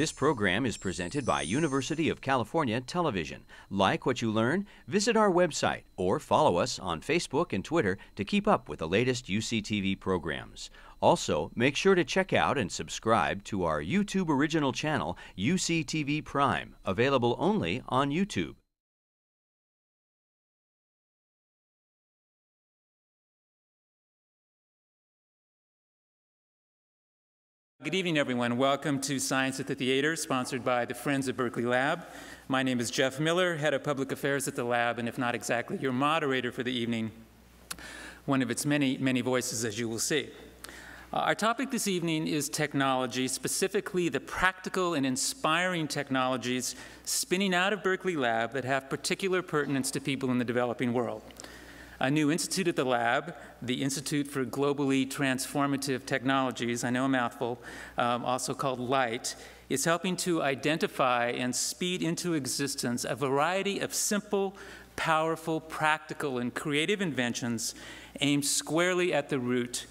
This program is presented by University of California Television. Like what you learn? Visit our website or follow us on Facebook and Twitter to keep up with the latest UCTV programs. Also, make sure to check out and subscribe to our YouTube original channel, UCTV Prime, available only on YouTube. Good evening, everyone. Welcome to Science at the Theater, sponsored by the Friends of Berkeley Lab. My name is Jeff Miller, Head of Public Affairs at the Lab, and if not exactly your moderator for the evening, one of its many, many voices, as you will see. Uh, our topic this evening is technology, specifically the practical and inspiring technologies spinning out of Berkeley Lab that have particular pertinence to people in the developing world a new institute at the lab, the Institute for Globally Transformative Technologies, I know a mouthful, um, also called LIGHT, is helping to identify and speed into existence a variety of simple, powerful, practical, and creative inventions aimed squarely at the root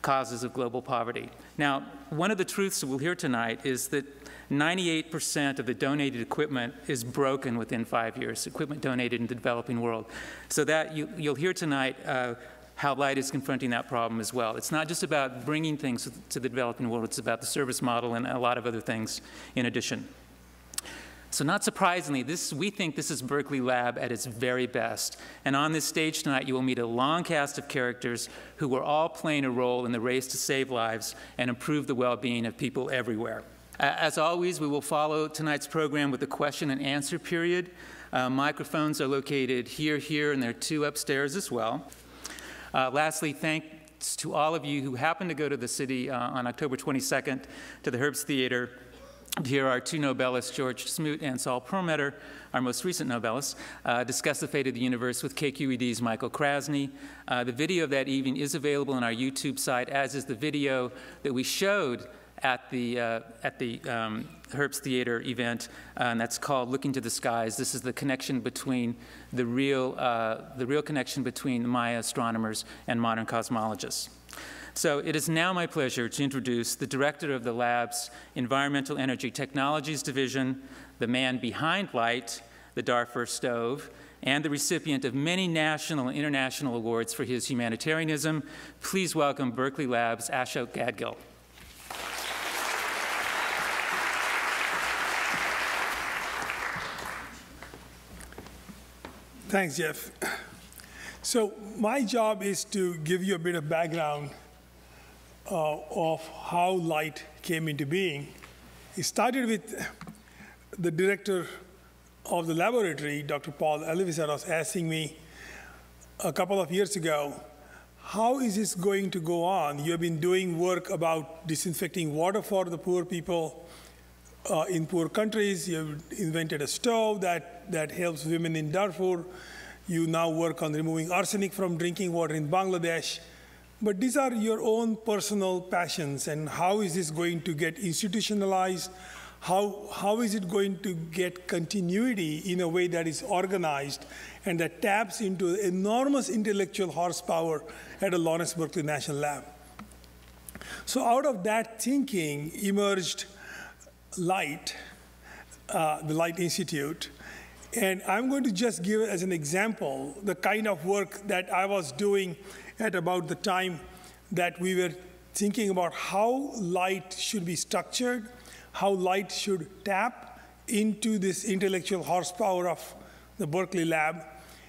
causes of global poverty. Now, one of the truths we'll hear tonight is that 98% of the donated equipment is broken within five years, equipment donated in the developing world. So that you, will hear tonight uh, how Light is confronting that problem as well. It's not just about bringing things to the developing world, it's about the service model and a lot of other things in addition. So not surprisingly, this, we think this is Berkeley Lab at its very best. And on this stage tonight, you will meet a long cast of characters who are all playing a role in the race to save lives and improve the well-being of people everywhere. As always, we will follow tonight's program with a question and answer period. Uh, microphones are located here, here, and there are two upstairs as well. Uh, lastly, thanks to all of you who happened to go to the city uh, on October 22nd to the Herbst Theater to hear our two Nobelists, George Smoot and Saul Perlmutter, our most recent Nobelists, uh, discuss the fate of the universe with KQED's Michael Krasny. Uh, the video of that evening is available on our YouTube site, as is the video that we showed at the, uh, at the um, Herbst Theater event, uh, and that's called Looking to the Skies. This is the connection between the real, uh, the real connection between Maya astronomers and modern cosmologists. So it is now my pleasure to introduce the director of the lab's Environmental Energy Technologies Division, the man behind LIGHT, the Darfur Stove, and the recipient of many national and international awards for his humanitarianism. Please welcome Berkeley Lab's Ashok Gadgil. Thanks, Jeff. So my job is to give you a bit of background uh, of how light came into being. It started with the director of the laboratory, Dr. Paul Alivisatos, asking me a couple of years ago, how is this going to go on? You have been doing work about disinfecting water for the poor people uh, in poor countries. You invented a stove that, that helps women in Darfur. You now work on removing arsenic from drinking water in Bangladesh. But these are your own personal passions, and how is this going to get institutionalized? How, how is it going to get continuity in a way that is organized and that taps into enormous intellectual horsepower at the Lawrence Berkeley National Lab? So out of that thinking emerged Light, uh, the Light Institute. And I'm going to just give as an example the kind of work that I was doing at about the time that we were thinking about how light should be structured, how light should tap into this intellectual horsepower of the Berkeley lab,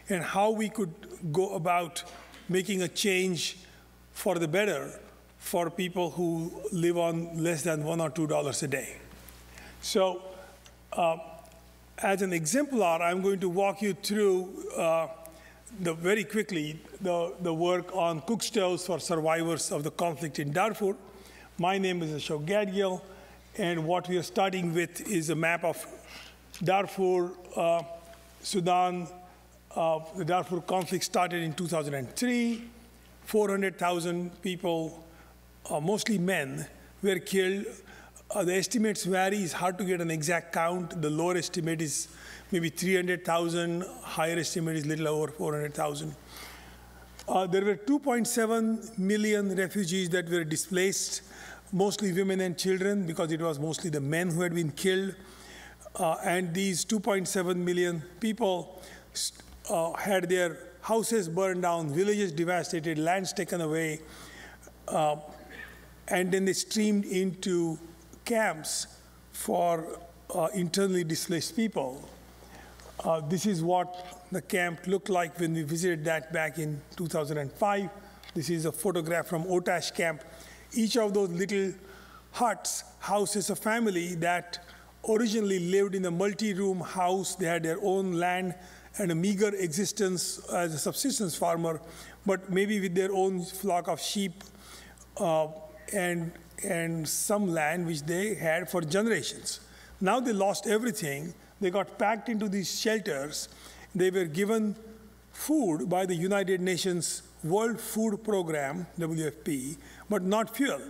and how we could go about making a change for the better for people who live on less than one or two dollars a day. So uh, as an exemplar, I'm going to walk you through uh, the, very quickly the, the work on cook stoves for survivors of the conflict in Darfur. My name is Ashok Gadgil, and what we are starting with is a map of Darfur, uh, Sudan. Uh, the Darfur conflict started in 2003. 400,000 people, uh, mostly men, were killed uh, the estimates vary. It's hard to get an exact count. The lower estimate is maybe 300,000. Higher estimate is little over 400,000. Uh, there were 2.7 million refugees that were displaced mostly women and children because it was mostly the men who had been killed. Uh, and these 2.7 million people uh, had their houses burned down, villages devastated, lands taken away, uh, and then they streamed into camps for uh, internally displaced people. Uh, this is what the camp looked like when we visited that back in 2005. This is a photograph from Otash camp. Each of those little huts houses a family that originally lived in a multi-room house. They had their own land and a meager existence as a subsistence farmer, but maybe with their own flock of sheep uh, and, and some land which they had for generations. Now they lost everything. They got packed into these shelters. They were given food by the United Nations World Food Program, WFP, but not fuel.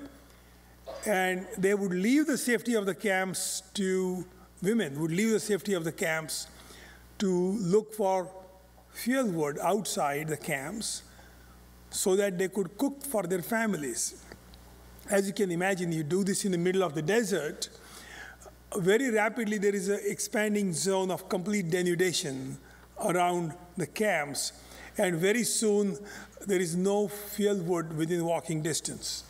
And they would leave the safety of the camps to women, would leave the safety of the camps to look for fuel wood outside the camps so that they could cook for their families. As you can imagine, you do this in the middle of the desert. Very rapidly, there is an expanding zone of complete denudation around the camps, and very soon, there is no fuel wood within walking distance.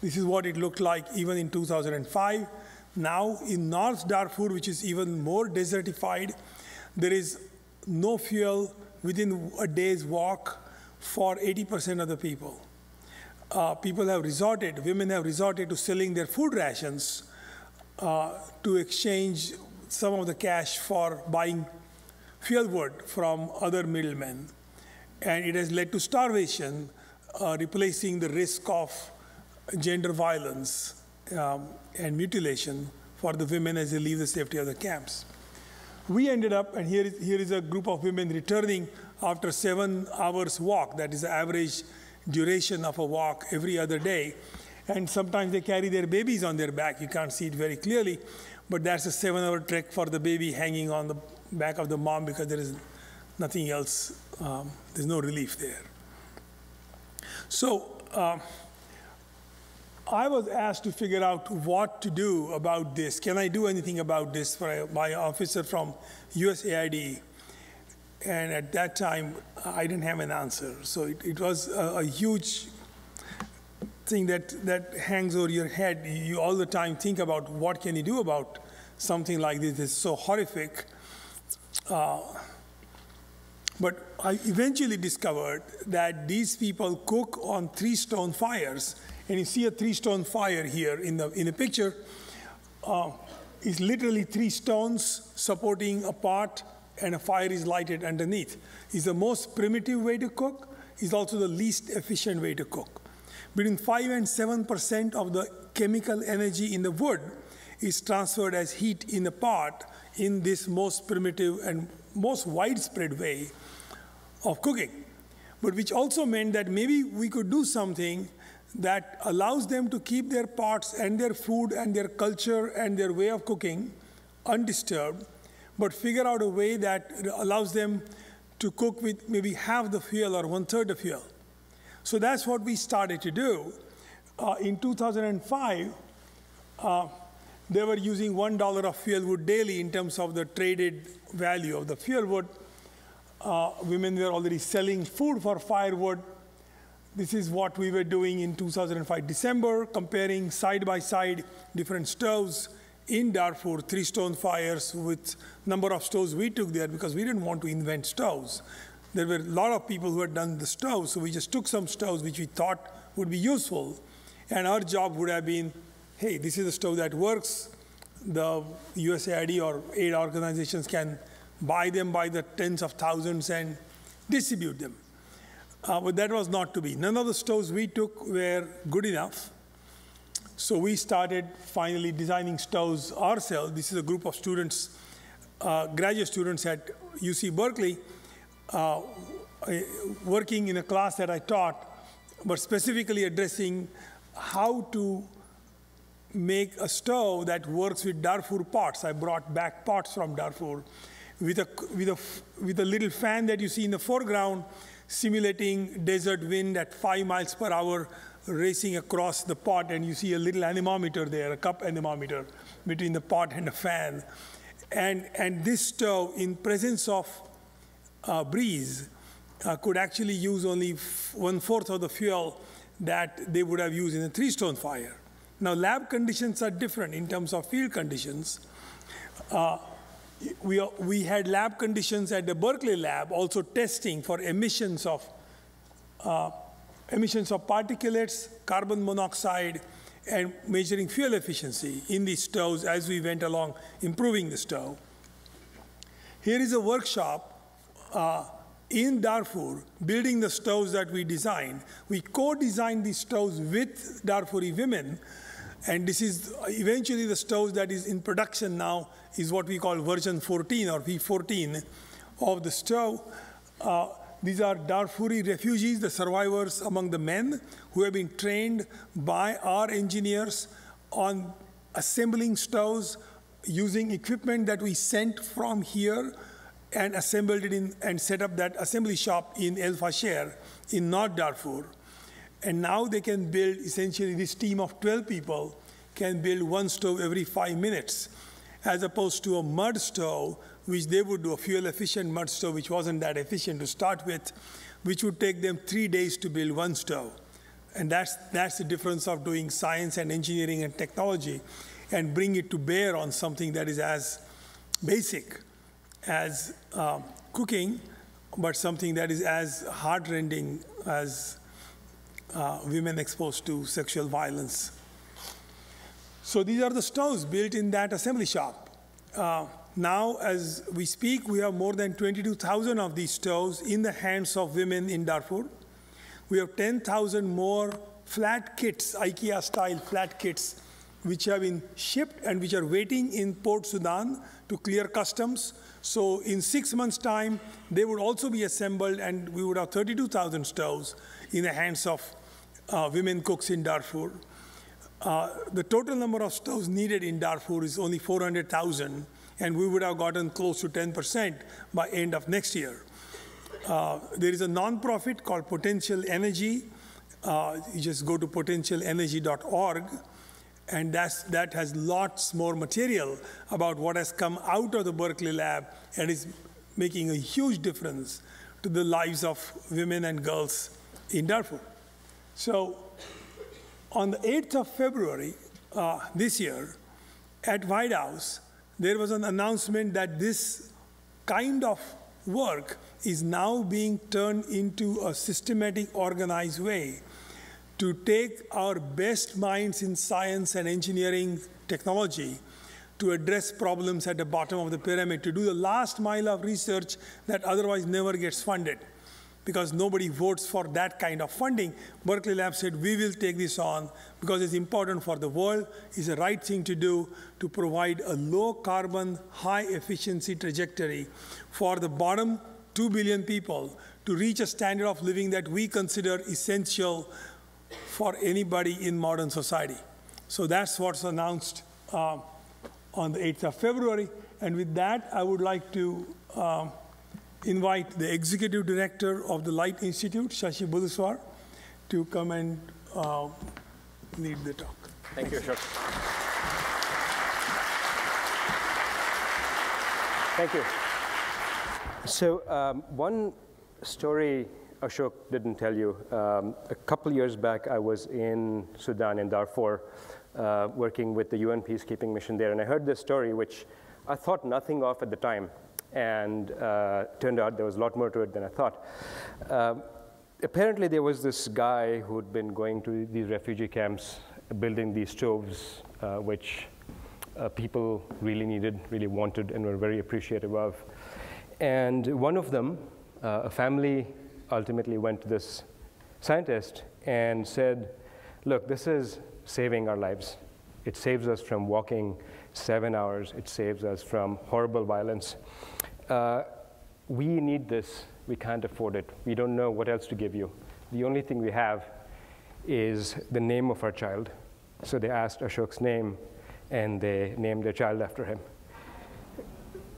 This is what it looked like even in 2005. Now, in North Darfur, which is even more desertified, there is no fuel within a day's walk for 80% of the people. Uh, people have resorted, women have resorted to selling their food rations uh, to exchange some of the cash for buying fuel wood from other middlemen. And it has led to starvation, uh, replacing the risk of gender violence um, and mutilation for the women as they leave the safety of the camps. We ended up, and here is, here is a group of women returning after seven hours walk. That is the average duration of a walk every other day. And sometimes they carry their babies on their back. You can't see it very clearly, but that's a seven hour trek for the baby hanging on the back of the mom because there is nothing else, um, there's no relief there. So, uh, I was asked to figure out what to do about this. Can I do anything about this for my officer from USAID? And at that time, I didn't have an answer. So it, it was a, a, huge thing that, that hangs over your head. You all the time think about what can you do about something like this. It's so horrific. Uh, but I eventually discovered that these people cook on three stone fires and you see a three stone fire here in the, in the picture. Uh, it's literally three stones supporting a pot and a fire is lighted underneath. It's the most primitive way to cook. It's also the least efficient way to cook. Between 5 and 7% of the chemical energy in the wood is transferred as heat in the pot in this most primitive and most widespread way of cooking. But which also meant that maybe we could do something that allows them to keep their pots and their food and their culture and their way of cooking undisturbed, but figure out a way that allows them to cook with maybe half the fuel or one third the fuel. So that's what we started to do. Uh, in 2005, uh, they were using $1 of fuel wood daily in terms of the traded value of the fuel wood. Uh, women were already selling food for firewood this is what we were doing in 2005 December, comparing side by side different stoves in Darfur, three stone fires with number of stoves we took there because we didn't want to invent stoves. There were a lot of people who had done the stoves, so we just took some stoves which we thought would be useful. And our job would have been, hey, this is a stove that works. The USAID or aid organizations can buy them by the tens of thousands and distribute them. Uh, but that was not to be. None of the stoves we took were good enough. So we started finally designing stoves ourselves. This is a group of students, uh, graduate students at UC Berkeley, uh, working in a class that I taught, but specifically addressing how to make a stove that works with Darfur pots. I brought back pots from Darfur with a, with a, with a little fan that you see in the foreground simulating desert wind at five miles per hour racing across the pot, and you see a little anemometer there, a cup anemometer between the pot and the fan. And, and this stove, in presence of uh, breeze, uh, could actually use only one fourth of the fuel that they would have used in a three stone fire. Now, lab conditions are different in terms of field conditions. Uh, we, we had lab conditions at the Berkeley lab also testing for emissions of uh, emissions of particulates, carbon monoxide, and measuring fuel efficiency in these stoves as we went along improving the stove. Here is a workshop uh, in Darfur building the stoves that we designed. We co-designed these stoves with Darfuri women, and this is eventually the stoves that is in production now is what we call version 14 or V14 of the stove. Uh, these are Darfuri refugees, the survivors among the men who have been trained by our engineers on assembling stoves using equipment that we sent from here and assembled it in and set up that assembly shop in El Fasher in North Darfur. And now they can build essentially this team of 12 people can build one stove every five minutes, as opposed to a mud stove which they would do, a fuel efficient mud stove, which wasn't that efficient to start with, which would take them three days to build one stove. And that's, that's the difference of doing science and engineering and technology and bring it to bear on something that is as basic as uh, cooking, but something that is as heartrending as uh, women exposed to sexual violence. So these are the stoves built in that assembly shop. Uh, now, as we speak, we have more than 22,000 of these stoves in the hands of women in Darfur. We have 10,000 more flat kits, IKEA style flat kits, which have been shipped and which are waiting in Port Sudan to clear customs. So, in six months' time, they would also be assembled, and we would have 32,000 stoves in the hands of uh, women cooks in Darfur. Uh, the total number of stoves needed in Darfur is only 400,000 and we would have gotten close to 10% by end of next year. Uh, there is a nonprofit called Potential Energy. Uh, you just go to potentialenergy.org, and that has lots more material about what has come out of the Berkeley lab and is making a huge difference to the lives of women and girls in Darfur. So, on the 8th of February uh, this year, at White House, there was an announcement that this kind of work is now being turned into a systematic, organized way to take our best minds in science and engineering technology to address problems at the bottom of the pyramid, to do the last mile of research that otherwise never gets funded because nobody votes for that kind of funding. Berkeley Lab said, we will take this on because it's important for the world, it's the right thing to do to provide a low carbon, high efficiency trajectory for the bottom 2 billion people to reach a standard of living that we consider essential for anybody in modern society. So that's what's announced uh, on the 8th of February. And with that, I would like to um, invite the executive director of the Light Institute, Shashi Buluswar, to come and uh, lead the talk. Thank you, Ashok. Thank you. So um, one story Ashok didn't tell you. Um, a couple years back, I was in Sudan, in Darfur, uh, working with the UN peacekeeping mission there, and I heard this story, which I thought nothing of at the time and uh, turned out there was a lot more to it than I thought. Uh, apparently, there was this guy who'd been going to these refugee camps, building these stoves, uh, which uh, people really needed, really wanted, and were very appreciative of. And one of them, uh, a family, ultimately went to this scientist and said, Look, this is saving our lives. It saves us from walking seven hours, it saves us from horrible violence uh, we need this, we can't afford it, we don't know what else to give you. The only thing we have is the name of our child. So they asked Ashok's name and they named their child after him.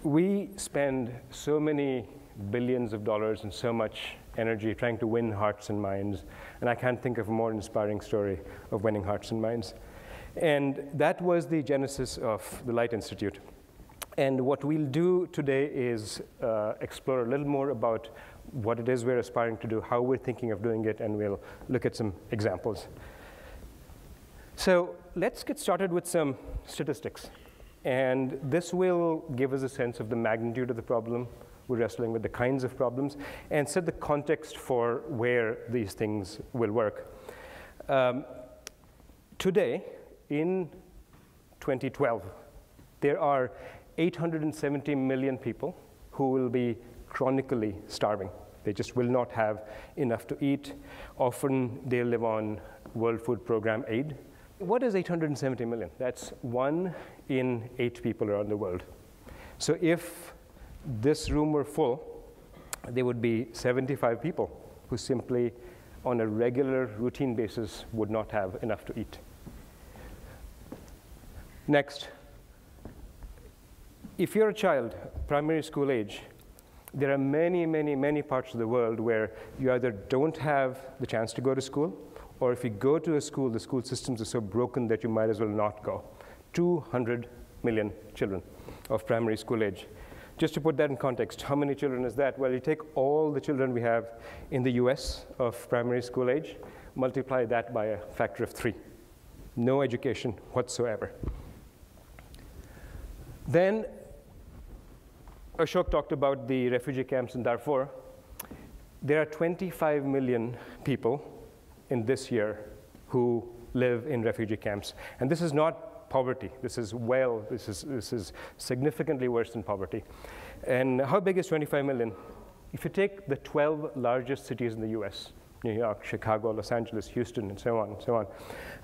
We spend so many billions of dollars and so much energy, trying to win hearts and minds. And I can't think of a more inspiring story of winning hearts and minds. And that was the genesis of the Light Institute. And what we'll do today is uh, explore a little more about what it is we're aspiring to do, how we're thinking of doing it, and we'll look at some examples. So let's get started with some statistics. And this will give us a sense of the magnitude of the problem we're wrestling with, the kinds of problems, and set the context for where these things will work. Um, today, in 2012, there are 870 million people who will be chronically starving. They just will not have enough to eat. Often they live on World Food Program aid. What is 870 million? That's one in eight people around the world. So if this room were full, there would be 75 people who simply, on a regular routine basis, would not have enough to eat. Next, if you're a child, primary school age, there are many, many, many parts of the world where you either don't have the chance to go to school, or if you go to a school, the school systems are so broken that you might as well not go. 200 million children of primary school age. Just to put that in context, how many children is that? Well, you take all the children we have in the US of primary school age, multiply that by a factor of three. No education whatsoever. Then Ashok talked about the refugee camps in Darfur. There are 25 million people in this year who live in refugee camps. And this is not poverty. This is well, this is, this is significantly worse than poverty. And how big is 25 million? If you take the 12 largest cities in the US, New York, Chicago, Los Angeles, Houston, and so on, and so on,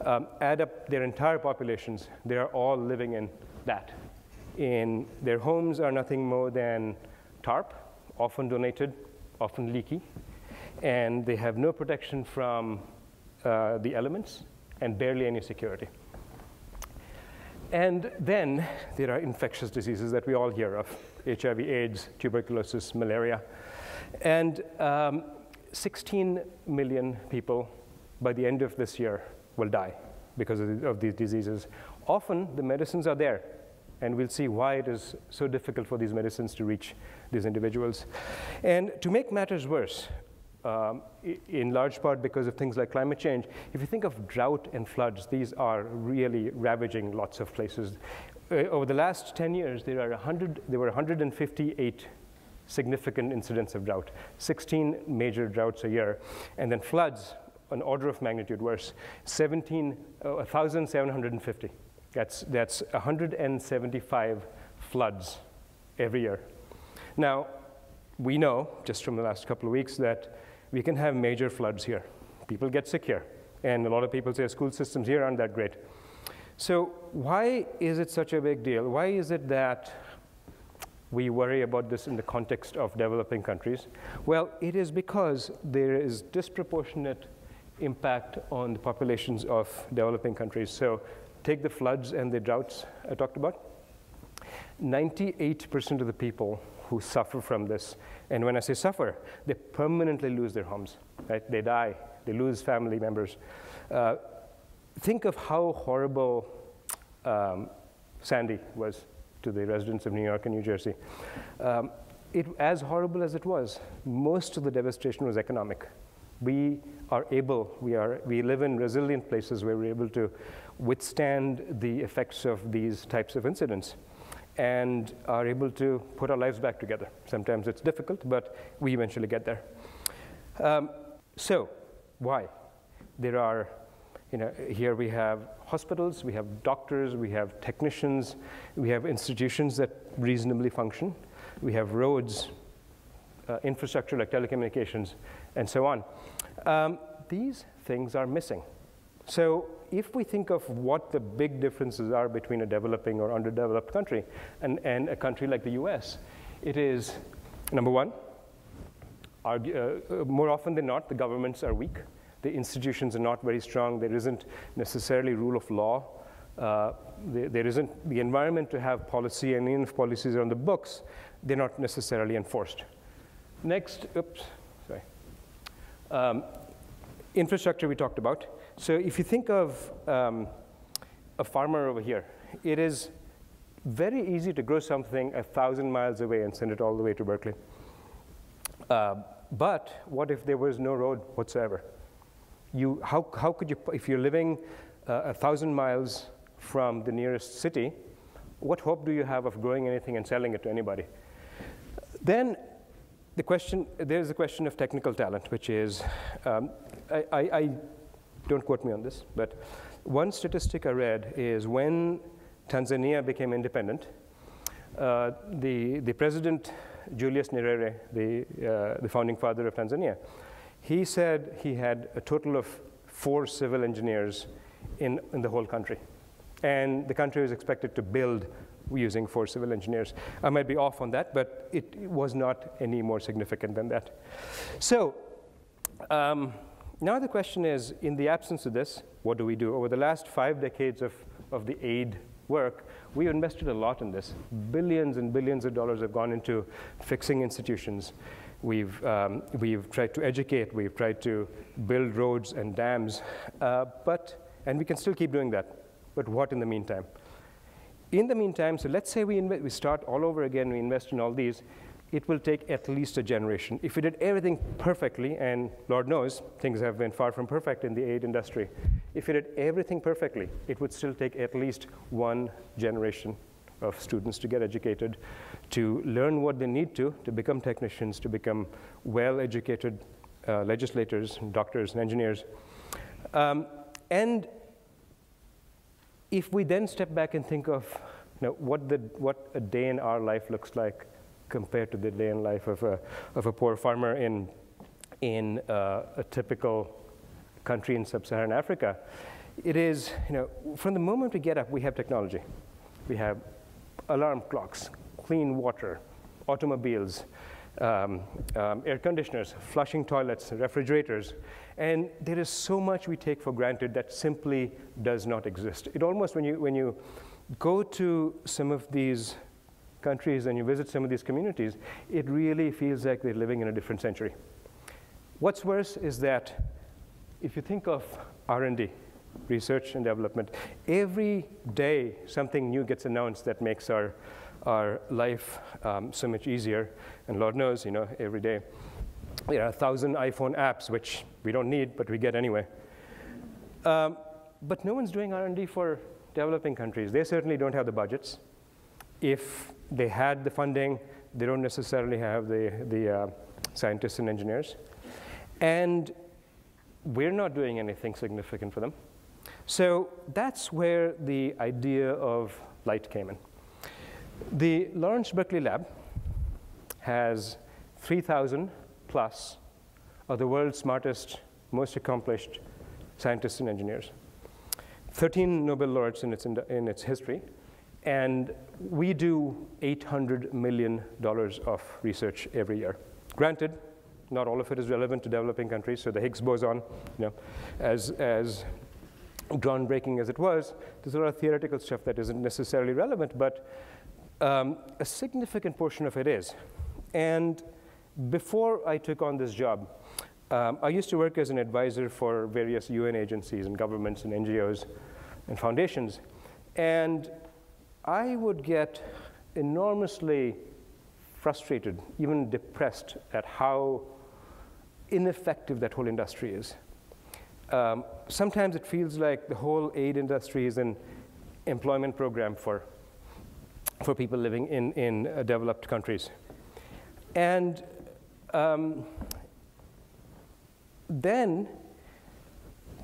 um, add up their entire populations, they are all living in that in their homes are nothing more than tarp, often donated, often leaky, and they have no protection from uh, the elements and barely any security. And then there are infectious diseases that we all hear of HIV, AIDS, tuberculosis, malaria. And um, 16 million people by the end of this year will die because of, of these diseases. Often the medicines are there, and we'll see why it is so difficult for these medicines to reach these individuals. And to make matters worse, um, in large part because of things like climate change, if you think of drought and floods, these are really ravaging lots of places. Uh, over the last 10 years, there, are 100, there were 158 significant incidents of drought, 16 major droughts a year, and then floods, an order of magnitude worse, 17, uh, 1,750. That's, that's 175 floods every year. Now, we know, just from the last couple of weeks, that we can have major floods here. People get sick here. And a lot of people say school systems here aren't that great. So why is it such a big deal? Why is it that we worry about this in the context of developing countries? Well, it is because there is disproportionate impact on the populations of developing countries. So Take the floods and the droughts I talked about. 98% of the people who suffer from this, and when I say suffer, they permanently lose their homes, right? They die, they lose family members. Uh, think of how horrible um, Sandy was to the residents of New York and New Jersey. Um, it, as horrible as it was, most of the devastation was economic. We are able, we, are, we live in resilient places where we're able to withstand the effects of these types of incidents and are able to put our lives back together. Sometimes it's difficult, but we eventually get there. Um, so, why? There are, you know, here we have hospitals, we have doctors, we have technicians, we have institutions that reasonably function, we have roads, uh, infrastructure like telecommunications, and so on. Um, these things are missing. So if we think of what the big differences are between a developing or underdeveloped country and, and a country like the US, it is number one, argue, uh, uh, more often than not, the governments are weak. The institutions are not very strong. There isn't necessarily rule of law. Uh, there, there isn't the environment to have policy, and even if policies are on the books, they're not necessarily enforced. Next, oops, sorry. Um, infrastructure we talked about. So if you think of um, a farmer over here, it is very easy to grow something a thousand miles away and send it all the way to Berkeley. Uh, but what if there was no road whatsoever? You, how, how could you, if you're living uh, a thousand miles from the nearest city, what hope do you have of growing anything and selling it to anybody? Then the question, there's a question of technical talent, which is, um, I, I, I, don't quote me on this, but one statistic I read is when Tanzania became independent, uh, the, the president, Julius Nyerere, the, uh, the founding father of Tanzania, he said he had a total of four civil engineers in, in the whole country. And the country was expected to build using four civil engineers. I might be off on that, but it was not any more significant than that. So um, now the question is, in the absence of this, what do we do? Over the last five decades of, of the aid work, we've invested a lot in this. Billions and billions of dollars have gone into fixing institutions. We've, um, we've tried to educate, we've tried to build roads and dams, uh, but, and we can still keep doing that. But what in the meantime? In the meantime, so let's say we, we start all over again, we invest in all these, it will take at least a generation. If we did everything perfectly, and Lord knows, things have been far from perfect in the aid industry, if we did everything perfectly, it would still take at least one generation of students to get educated, to learn what they need to, to become technicians, to become well-educated uh, legislators, doctors, and engineers. Um, and if we then step back and think of you know, what, the, what a day in our life looks like compared to the day in life of a, of a poor farmer in, in uh, a typical country in sub-Saharan Africa, it is, you know, from the moment we get up, we have technology. We have alarm clocks, clean water, automobiles, um, um, air conditioners, flushing toilets, refrigerators. And there is so much we take for granted that simply does not exist. It almost, when you, when you go to some of these countries and you visit some of these communities, it really feels like they're living in a different century. What's worse is that if you think of R&D, research and development, every day something new gets announced that makes our, our life um, so much easier. And Lord knows, you know, every day there are a thousand iPhone apps, which we don't need, but we get anyway. Um, but no one's doing R&D for developing countries. They certainly don't have the budgets. If they had the funding, they don't necessarily have the, the uh, scientists and engineers. And we're not doing anything significant for them. So that's where the idea of light came in. The Lawrence Berkeley Lab has 3,000 plus of the world's smartest, most accomplished scientists and engineers. 13 Nobel laureates in its, in its history, and we do $800 million of research every year. Granted, not all of it is relevant to developing countries. So the Higgs boson, you know, as, as groundbreaking as it was, there's a lot of theoretical stuff that isn't necessarily relevant, but um, a significant portion of it is. And before I took on this job, um, I used to work as an advisor for various UN agencies and governments and NGOs and foundations. And I would get enormously frustrated, even depressed at how ineffective that whole industry is. Um, sometimes it feels like the whole aid industry is an employment program for, for people living in, in uh, developed countries. And um, then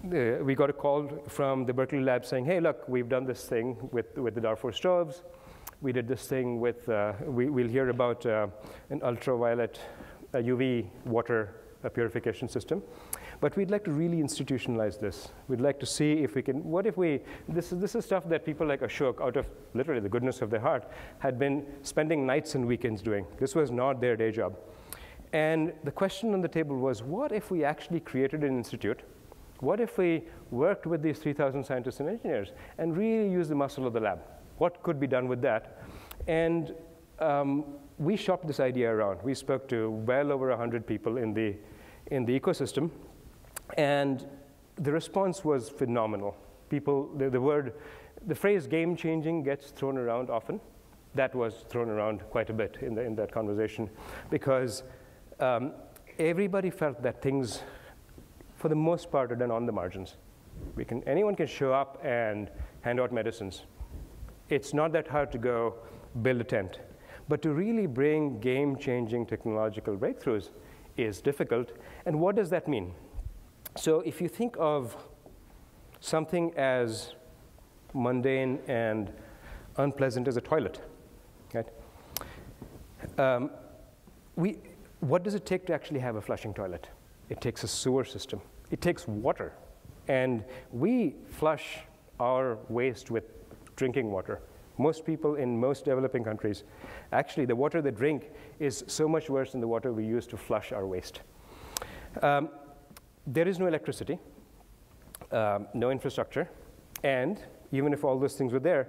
uh, we got a call from the Berkeley lab saying, hey, look, we've done this thing with, with the Darfur stoves. We did this thing with, uh, we, will hear about uh, an ultraviolet UV uh, water a purification system. But we'd like to really institutionalize this. We'd like to see if we can, what if we, this is, this is stuff that people like Ashok, out of literally the goodness of their heart, had been spending nights and weekends doing. This was not their day job. And the question on the table was, what if we actually created an institute? What if we worked with these 3,000 scientists and engineers and really used the muscle of the lab? What could be done with that? And um, we shopped this idea around. We spoke to well over 100 people in the, in the ecosystem. And the response was phenomenal. People, the, the word, the phrase game changing gets thrown around often. That was thrown around quite a bit in, the, in that conversation because um, everybody felt that things, for the most part, are done on the margins. We can, anyone can show up and hand out medicines. It's not that hard to go build a tent. But to really bring game changing technological breakthroughs is difficult. And what does that mean? So if you think of something as mundane and unpleasant as a toilet, right? Um, we, what does it take to actually have a flushing toilet? It takes a sewer system. It takes water. And we flush our waste with drinking water. Most people in most developing countries, actually, the water they drink is so much worse than the water we use to flush our waste. Um, there is no electricity, um, no infrastructure, and even if all those things were there,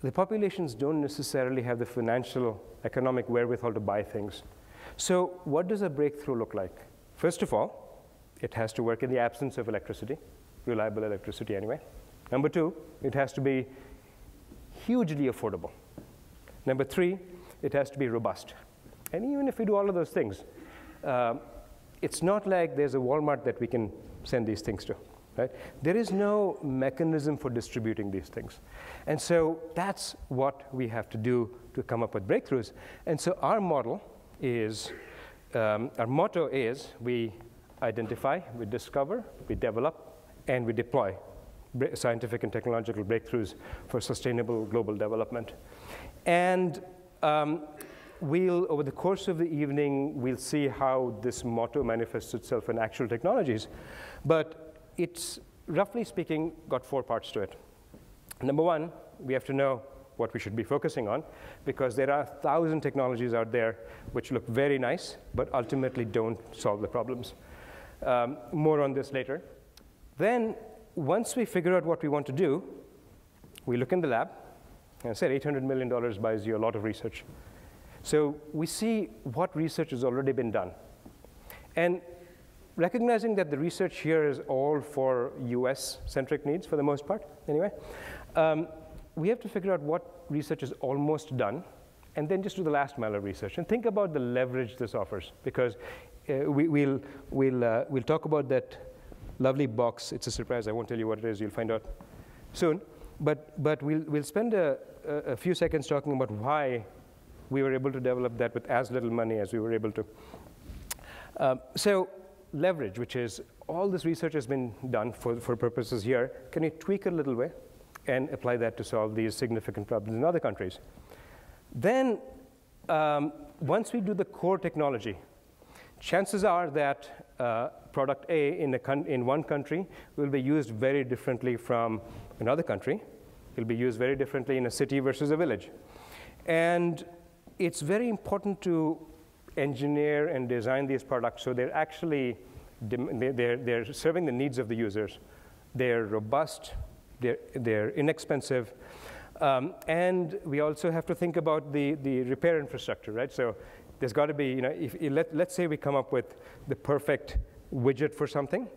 the populations don't necessarily have the financial, economic wherewithal to buy things. So, what does a breakthrough look like? First of all, it has to work in the absence of electricity, reliable electricity anyway. Number two, it has to be hugely affordable. Number three, it has to be robust. And even if we do all of those things, uh, it's not like there's a Walmart that we can send these things to. Right? There is no mechanism for distributing these things. And so that's what we have to do to come up with breakthroughs. And so our model is, um, our motto is we identify, we discover, we develop, and we deploy scientific and technological breakthroughs for sustainable global development. And um, we'll, over the course of the evening, we'll see how this motto manifests itself in actual technologies. But it's, roughly speaking, got four parts to it. Number one, we have to know what we should be focusing on because there are a thousand technologies out there which look very nice but ultimately don't solve the problems. Um, more on this later. Then once we figure out what we want to do, we look in the lab. And I said $800 million buys you a lot of research. So we see what research has already been done. And recognizing that the research here is all for US-centric needs for the most part, anyway, um, we have to figure out what research is almost done and then just do the last mile of research. And think about the leverage this offers because uh, we, will we'll, uh, we'll talk about that lovely box. It's a surprise. I won't tell you what it is. You'll find out soon. But, but we'll, we'll spend a, a few seconds talking about why we were able to develop that with as little money as we were able to. Um, so leverage, which is all this research has been done for, for purposes here, can you tweak a little way and apply that to solve these significant problems in other countries? Then, um, once we do the core technology, chances are that uh, product A in, in one country will be used very differently from another country. It'll be used very differently in a city versus a village. And it's very important to engineer and design these products so they're actually they're, they're serving the needs of the users. They're robust, they're, they're inexpensive, um, and we also have to think about the, the repair infrastructure, right? So there's got to be, you know, if, let, let's say we come up with the perfect widget for something.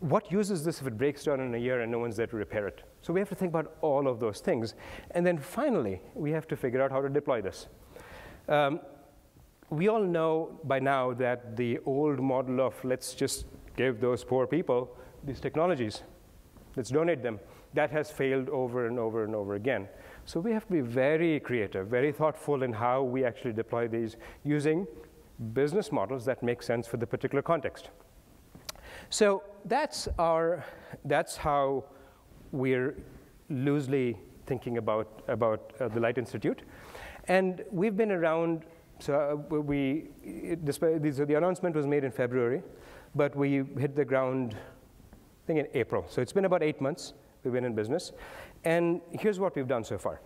What use is this if it breaks down in a year and no one's there to repair it? So we have to think about all of those things. And then finally, we have to figure out how to deploy this. Um, we all know by now that the old model of let's just give those poor people these technologies, let's donate them, that has failed over and over and over again. So we have to be very creative, very thoughtful in how we actually deploy these using business models that make sense for the particular context. So that's, our, that's how we're loosely thinking about, about uh, the Light Institute. And we've been around, so uh, we, despite, these, the announcement was made in February, but we hit the ground, I think in April. So it's been about eight months we've been in business. And here's what we've done so far.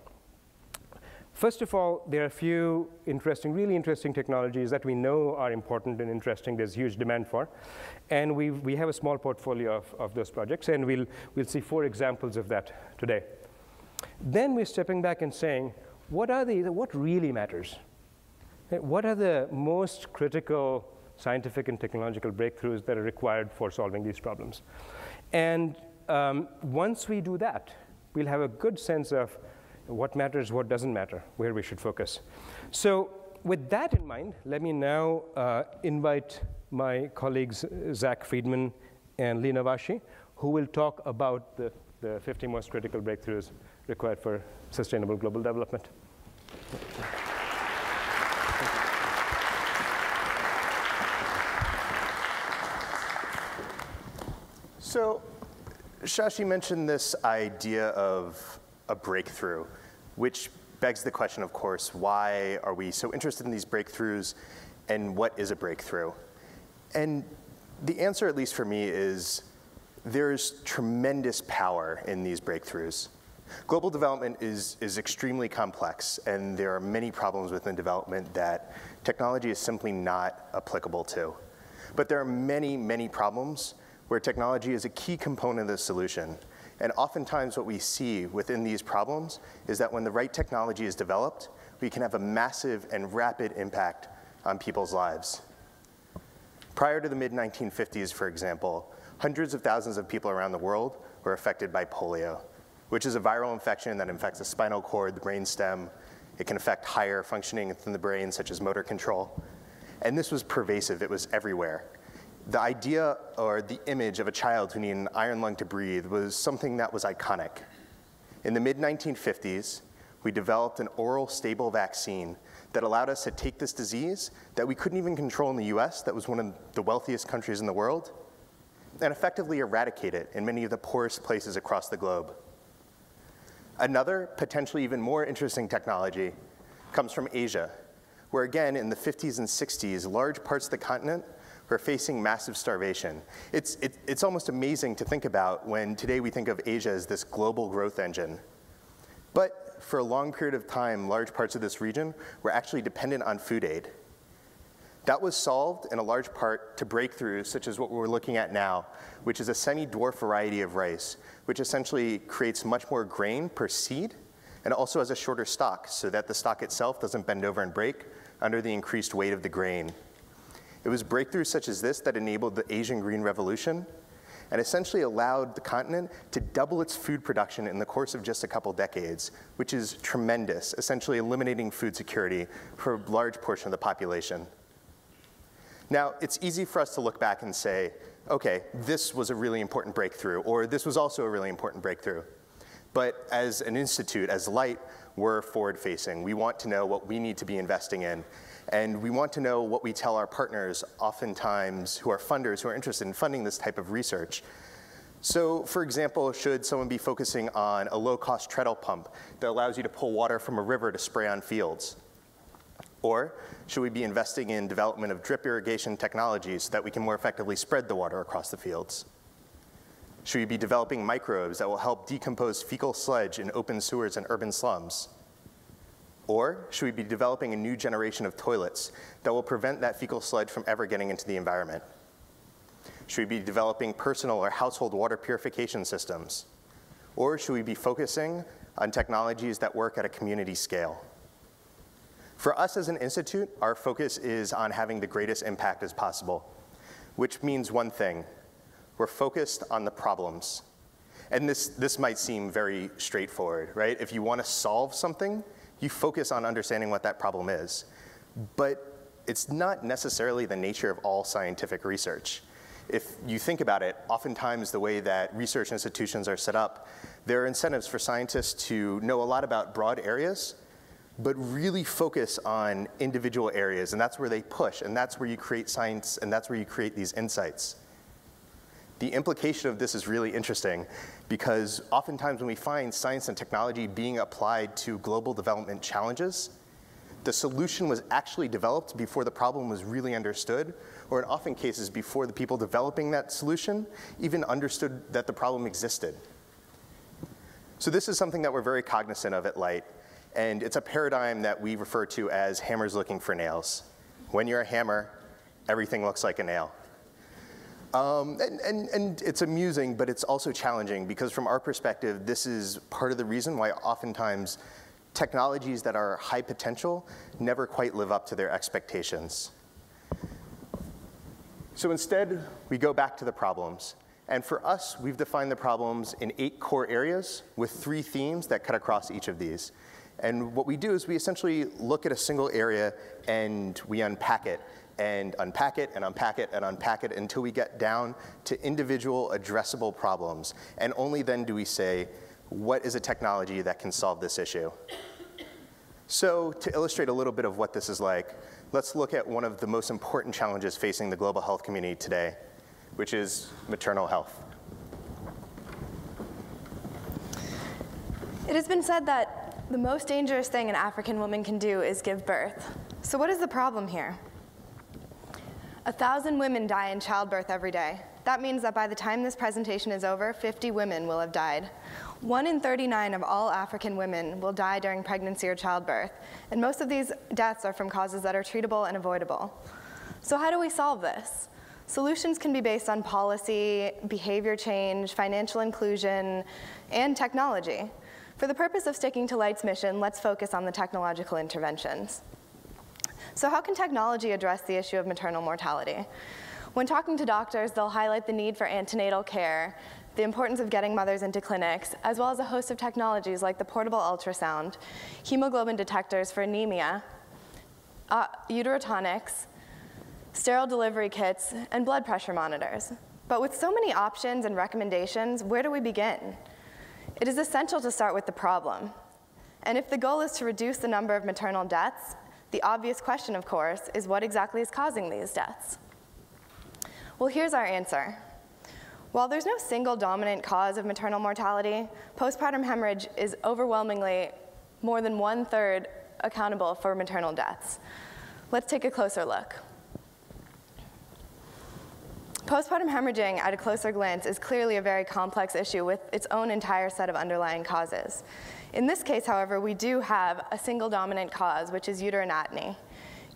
First of all, there are a few interesting, really interesting technologies that we know are important and interesting. There's huge demand for. And we we have a small portfolio of, of those projects, and we'll, we'll see four examples of that today. Then we're stepping back and saying, what are the, what really matters? What are the most critical scientific and technological breakthroughs that are required for solving these problems. And um, once we do that, we'll have a good sense of what matters, what doesn't matter, where we should focus. So with that in mind, let me now uh, invite my colleagues, Zach Friedman and Lee Navashi, who will talk about the, the 50 most critical breakthroughs required for sustainable global development. So Shashi mentioned this idea of a breakthrough, which begs the question, of course, why are we so interested in these breakthroughs and what is a breakthrough? And the answer, at least for me, is there's tremendous power in these breakthroughs. Global development is, is extremely complex, and there are many problems within development that technology is simply not applicable to. But there are many, many problems where technology is a key component of the solution. And oftentimes what we see within these problems is that when the right technology is developed, we can have a massive and rapid impact on people's lives. Prior to the mid-1950s, for example, hundreds of thousands of people around the world were affected by polio, which is a viral infection that infects the spinal cord, the brain stem. It can affect higher functioning within the brain, such as motor control. And this was pervasive, it was everywhere the idea or the image of a child who needed an iron lung to breathe was something that was iconic. In the mid-1950s, we developed an oral stable vaccine that allowed us to take this disease that we couldn't even control in the US, that was one of the wealthiest countries in the world, and effectively eradicate it in many of the poorest places across the globe. Another, potentially even more interesting technology comes from Asia, where again, in the 50s and 60s, large parts of the continent who are facing massive starvation. It's, it, it's almost amazing to think about when today we think of Asia as this global growth engine. But for a long period of time, large parts of this region were actually dependent on food aid. That was solved in a large part to breakthroughs such as what we're looking at now, which is a semi-dwarf variety of rice, which essentially creates much more grain per seed and also has a shorter stalk so that the stalk itself doesn't bend over and break under the increased weight of the grain. It was breakthroughs such as this that enabled the Asian Green Revolution and essentially allowed the continent to double its food production in the course of just a couple decades, which is tremendous, essentially eliminating food security for a large portion of the population. Now, it's easy for us to look back and say, okay, this was a really important breakthrough, or this was also a really important breakthrough. But as an institute, as LIGTT, we're forward facing. We want to know what we need to be investing in. And we want to know what we tell our partners, oftentimes who are funders who are interested in funding this type of research. So for example, should someone be focusing on a low-cost treadle pump that allows you to pull water from a river to spray on fields? Or should we be investing in development of drip irrigation technologies so that we can more effectively spread the water across the fields? Should we be developing microbes that will help decompose fecal sludge in open sewers and urban slums? Or should we be developing a new generation of toilets that will prevent that fecal sludge from ever getting into the environment? Should we be developing personal or household water purification systems? Or should we be focusing on technologies that work at a community scale? For us as an institute, our focus is on having the greatest impact as possible, which means one thing. We're focused on the problems. And this, this might seem very straightforward, right? If you want to solve something, you focus on understanding what that problem is. But it's not necessarily the nature of all scientific research. If you think about it, oftentimes the way that research institutions are set up, there are incentives for scientists to know a lot about broad areas, but really focus on individual areas, and that's where they push, and that's where you create science, and that's where you create these insights. The implication of this is really interesting because oftentimes when we find science and technology being applied to global development challenges, the solution was actually developed before the problem was really understood, or in often cases before the people developing that solution even understood that the problem existed. So this is something that we're very cognizant of at LIGTT, and it's a paradigm that we refer to as hammers looking for nails. When you're a hammer, everything looks like a nail. Um, and, and, and it's amusing, but it's also challenging because from our perspective, this is part of the reason why oftentimes technologies that are high potential never quite live up to their expectations. So instead, we go back to the problems. And for us, we've defined the problems in eight core areas with three themes that cut across each of these. And what we do is we essentially look at a single area and we unpack it and unpack it and unpack it and unpack it until we get down to individual addressable problems. And only then do we say, what is a technology that can solve this issue? So to illustrate a little bit of what this is like, let's look at one of the most important challenges facing the global health community today, which is maternal health. It has been said that the most dangerous thing an African woman can do is give birth. So what is the problem here? A thousand women die in childbirth every day. That means that by the time this presentation is over, 50 women will have died. One in 39 of all African women will die during pregnancy or childbirth, and most of these deaths are from causes that are treatable and avoidable. So how do we solve this? Solutions can be based on policy, behavior change, financial inclusion, and technology. For the purpose of sticking to LIGTT's mission, let's focus on the technological interventions. So how can technology address the issue of maternal mortality? When talking to doctors, they'll highlight the need for antenatal care, the importance of getting mothers into clinics, as well as a host of technologies like the portable ultrasound, hemoglobin detectors for anemia, uh, uterotonics, sterile delivery kits, and blood pressure monitors. But with so many options and recommendations, where do we begin? It is essential to start with the problem. And if the goal is to reduce the number of maternal deaths, the obvious question, of course, is what exactly is causing these deaths? Well, here's our answer. While there's no single dominant cause of maternal mortality, postpartum hemorrhage is overwhelmingly more than one third accountable for maternal deaths. Let's take a closer look. Postpartum hemorrhaging at a closer glance is clearly a very complex issue with its own entire set of underlying causes. In this case, however, we do have a single dominant cause, which is uterine atony.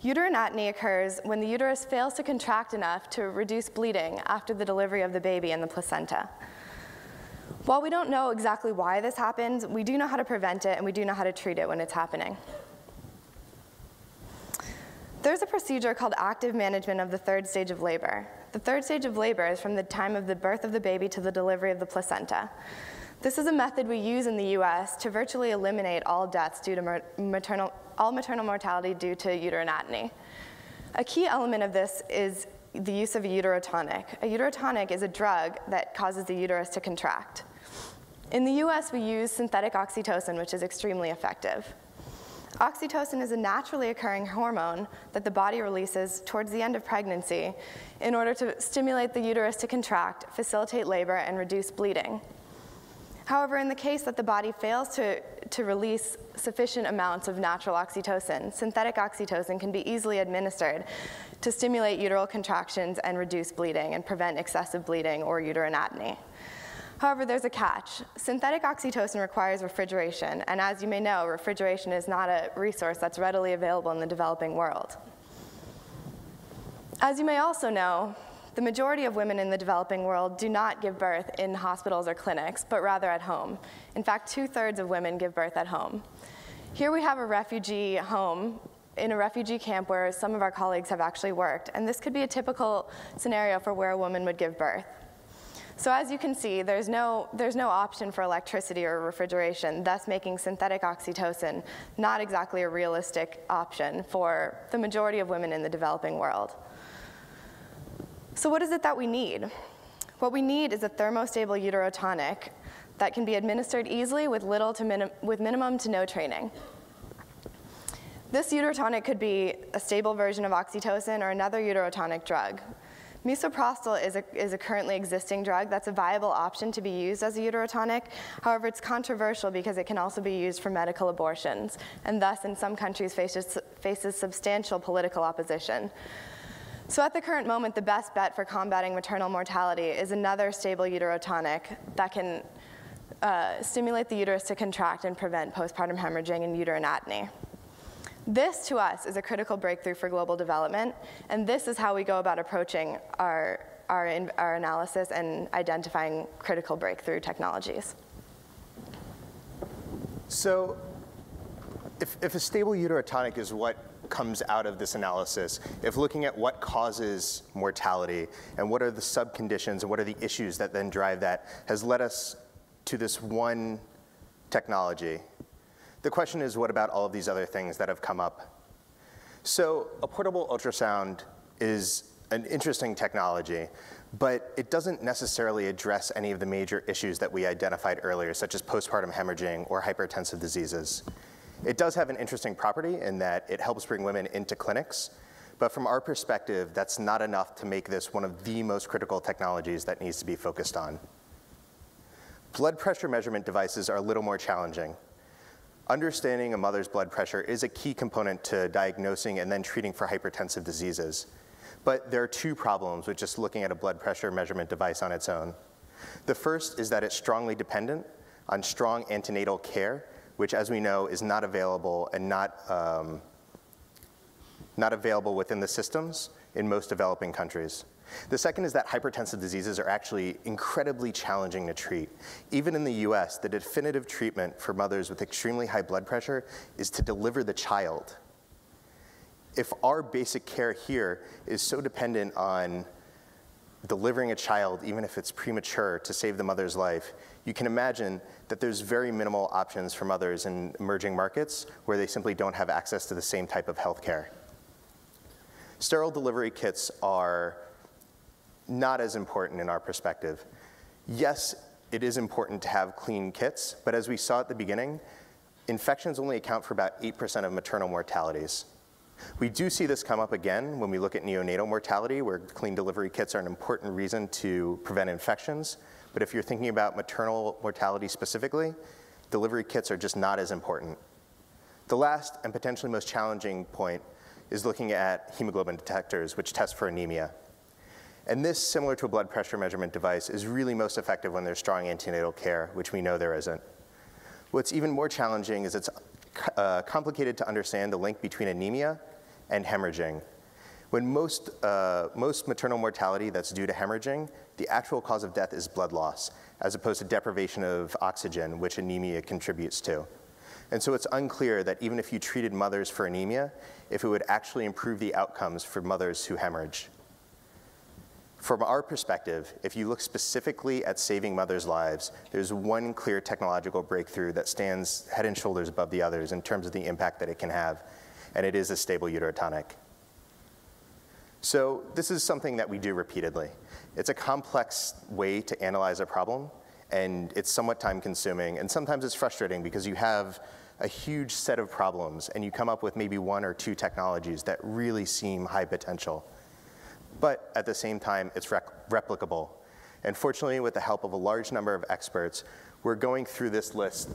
Uterine atony occurs when the uterus fails to contract enough to reduce bleeding after the delivery of the baby and the placenta. While we don't know exactly why this happens, we do know how to prevent it and we do know how to treat it when it's happening. There's a procedure called active management of the third stage of labor. The third stage of labor is from the time of the birth of the baby to the delivery of the placenta. This is a method we use in the US to virtually eliminate all deaths due to maternal, all maternal mortality due to uterine atony. A key element of this is the use of a uterotonic. A uterotonic is a drug that causes the uterus to contract. In the US, we use synthetic oxytocin, which is extremely effective. Oxytocin is a naturally occurring hormone that the body releases towards the end of pregnancy in order to stimulate the uterus to contract, facilitate labor, and reduce bleeding. However, in the case that the body fails to, to release sufficient amounts of natural oxytocin, synthetic oxytocin can be easily administered to stimulate uteral contractions and reduce bleeding and prevent excessive bleeding or uterine atony. However, there's a catch. Synthetic oxytocin requires refrigeration, and as you may know, refrigeration is not a resource that's readily available in the developing world. As you may also know, the majority of women in the developing world do not give birth in hospitals or clinics, but rather at home. In fact, two-thirds of women give birth at home. Here we have a refugee home in a refugee camp where some of our colleagues have actually worked, and this could be a typical scenario for where a woman would give birth. So as you can see, there's no, there's no option for electricity or refrigeration, thus making synthetic oxytocin not exactly a realistic option for the majority of women in the developing world. So what is it that we need? What we need is a thermostable uterotonic that can be administered easily with, little to minim with minimum to no training. This uterotonic could be a stable version of oxytocin or another uterotonic drug. Misoprostol is a, is a currently existing drug that's a viable option to be used as a uterotonic. However, it's controversial because it can also be used for medical abortions, and thus in some countries faces, faces substantial political opposition. So at the current moment, the best bet for combating maternal mortality is another stable uterotonic that can uh, stimulate the uterus to contract and prevent postpartum hemorrhaging and uterine atony. This, to us, is a critical breakthrough for global development, and this is how we go about approaching our, our, in, our analysis and identifying critical breakthrough technologies. So if, if a stable uterotonic is what comes out of this analysis, if looking at what causes mortality and what are the subconditions and what are the issues that then drive that, has led us to this one technology. The question is, what about all of these other things that have come up? So a portable ultrasound is an interesting technology, but it doesn't necessarily address any of the major issues that we identified earlier, such as postpartum hemorrhaging or hypertensive diseases. It does have an interesting property in that it helps bring women into clinics, but from our perspective, that's not enough to make this one of the most critical technologies that needs to be focused on. Blood pressure measurement devices are a little more challenging. Understanding a mother's blood pressure is a key component to diagnosing and then treating for hypertensive diseases. But there are two problems with just looking at a blood pressure measurement device on its own. The first is that it's strongly dependent on strong antenatal care, which as we know is not available and not, um, not available within the systems in most developing countries. The second is that hypertensive diseases are actually incredibly challenging to treat. Even in the US, the definitive treatment for mothers with extremely high blood pressure is to deliver the child. If our basic care here is so dependent on delivering a child, even if it's premature, to save the mother's life, you can imagine that there's very minimal options for mothers in emerging markets where they simply don't have access to the same type of health care. Sterile delivery kits are not as important in our perspective. Yes, it is important to have clean kits, but as we saw at the beginning, infections only account for about 8% of maternal mortalities. We do see this come up again when we look at neonatal mortality, where clean delivery kits are an important reason to prevent infections. But if you're thinking about maternal mortality specifically, delivery kits are just not as important. The last and potentially most challenging point is looking at hemoglobin detectors, which test for anemia. And this, similar to a blood pressure measurement device, is really most effective when there's strong antenatal care, which we know there isn't. What's even more challenging is it's uh, complicated to understand the link between anemia and hemorrhaging. When most, uh, most maternal mortality that's due to hemorrhaging, the actual cause of death is blood loss, as opposed to deprivation of oxygen, which anemia contributes to. And so it's unclear that even if you treated mothers for anemia, if it would actually improve the outcomes for mothers who hemorrhage. From our perspective, if you look specifically at saving mothers' lives, there's one clear technological breakthrough that stands head and shoulders above the others in terms of the impact that it can have, and it is a stable uterotonic. So this is something that we do repeatedly. It's a complex way to analyze a problem, and it's somewhat time consuming, and sometimes it's frustrating because you have a huge set of problems and you come up with maybe one or two technologies that really seem high potential but at the same time, it's replicable. And fortunately, with the help of a large number of experts, we're going through this list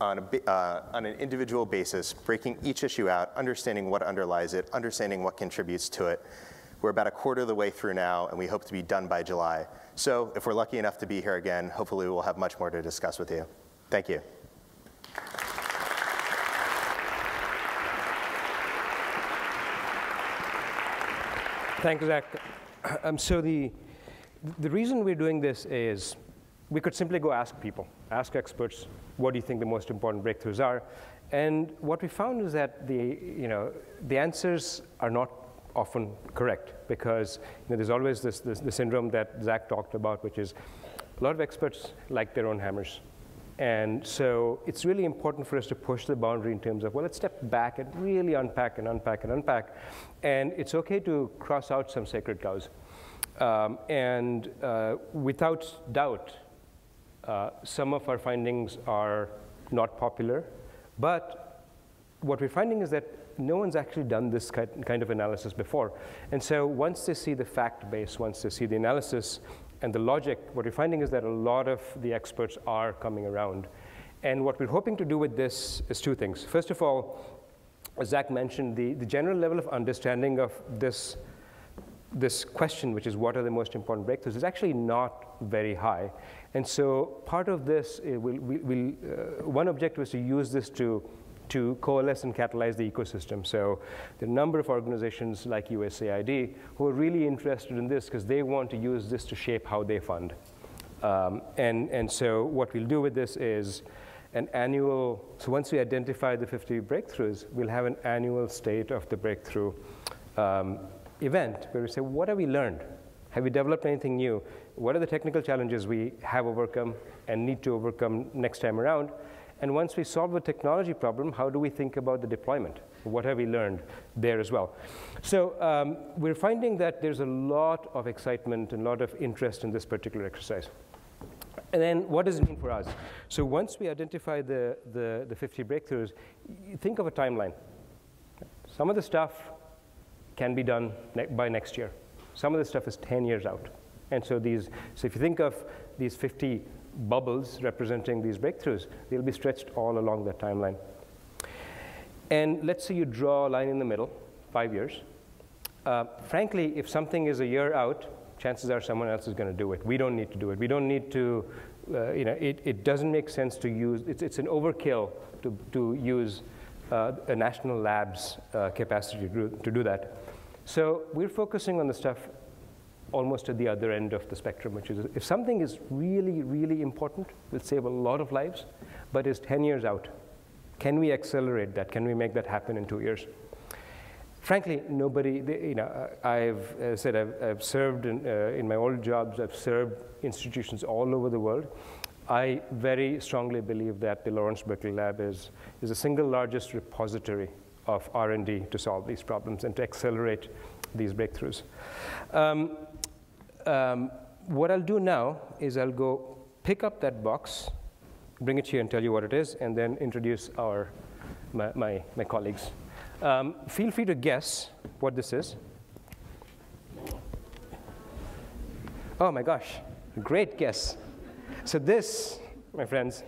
on, a, uh, on an individual basis, breaking each issue out, understanding what underlies it, understanding what contributes to it. We're about a quarter of the way through now, and we hope to be done by July. So if we're lucky enough to be here again, hopefully we'll have much more to discuss with you. Thank you. Thanks, Zach. Um, so the, the reason we're doing this is we could simply go ask people, ask experts, what do you think the most important breakthroughs are? And what we found is that the, you know, the answers are not often correct because you know, there's always this, this, the syndrome that Zach talked about, which is a lot of experts like their own hammers. And so it's really important for us to push the boundary in terms of, well, let's step back and really unpack and unpack and unpack. And it's okay to cross out some sacred cows. Um, and uh, without doubt, uh, some of our findings are not popular. But what we're finding is that no one's actually done this kind of analysis before. And so once they see the fact base, once they see the analysis, and the logic, what we're finding is that a lot of the experts are coming around. And what we're hoping to do with this is two things. First of all, as Zach mentioned, the, the general level of understanding of this, this question, which is what are the most important breakthroughs, is actually not very high. And so part of this, will, will, will uh, one objective is to use this to to coalesce and catalyze the ecosystem. So a number of organizations like USAID who are really interested in this because they want to use this to shape how they fund. Um, and, and so what we'll do with this is an annual, so once we identify the 50 breakthroughs, we'll have an annual state of the breakthrough um, event where we say, what have we learned? Have we developed anything new? What are the technical challenges we have overcome and need to overcome next time around? And once we solve the technology problem, how do we think about the deployment? What have we learned there as well? So um, we're finding that there's a lot of excitement and a lot of interest in this particular exercise. And then what does it mean for us? So once we identify the, the, the 50 breakthroughs, think of a timeline. Some of the stuff can be done ne by next year. Some of the stuff is 10 years out. And so these, so if you think of these 50 bubbles representing these breakthroughs, they'll be stretched all along that timeline. And let's say you draw a line in the middle, five years. Uh, frankly, if something is a year out, chances are someone else is going to do it. We don't need to do it. We don't need to, uh, you know, it, it doesn't make sense to use, it's, it's an overkill to, to use uh, a national lab's uh, capacity to to do that. So we're focusing on the stuff almost at the other end of the spectrum, which is if something is really, really important, will save a lot of lives, but is 10 years out, can we accelerate that? Can we make that happen in two years? Frankly, nobody, you know, I've said I've, I've served in, uh, in my old jobs, I've served institutions all over the world. I very strongly believe that the Lawrence Berkeley Lab is, is the single largest repository of R&D to solve these problems and to accelerate these breakthroughs. Um, um, what I'll do now is I'll go pick up that box, bring it here and tell you what it is, and then introduce our, my, my, my colleagues. Um, feel free to guess what this is. Oh my gosh, great guess. So this, my friends,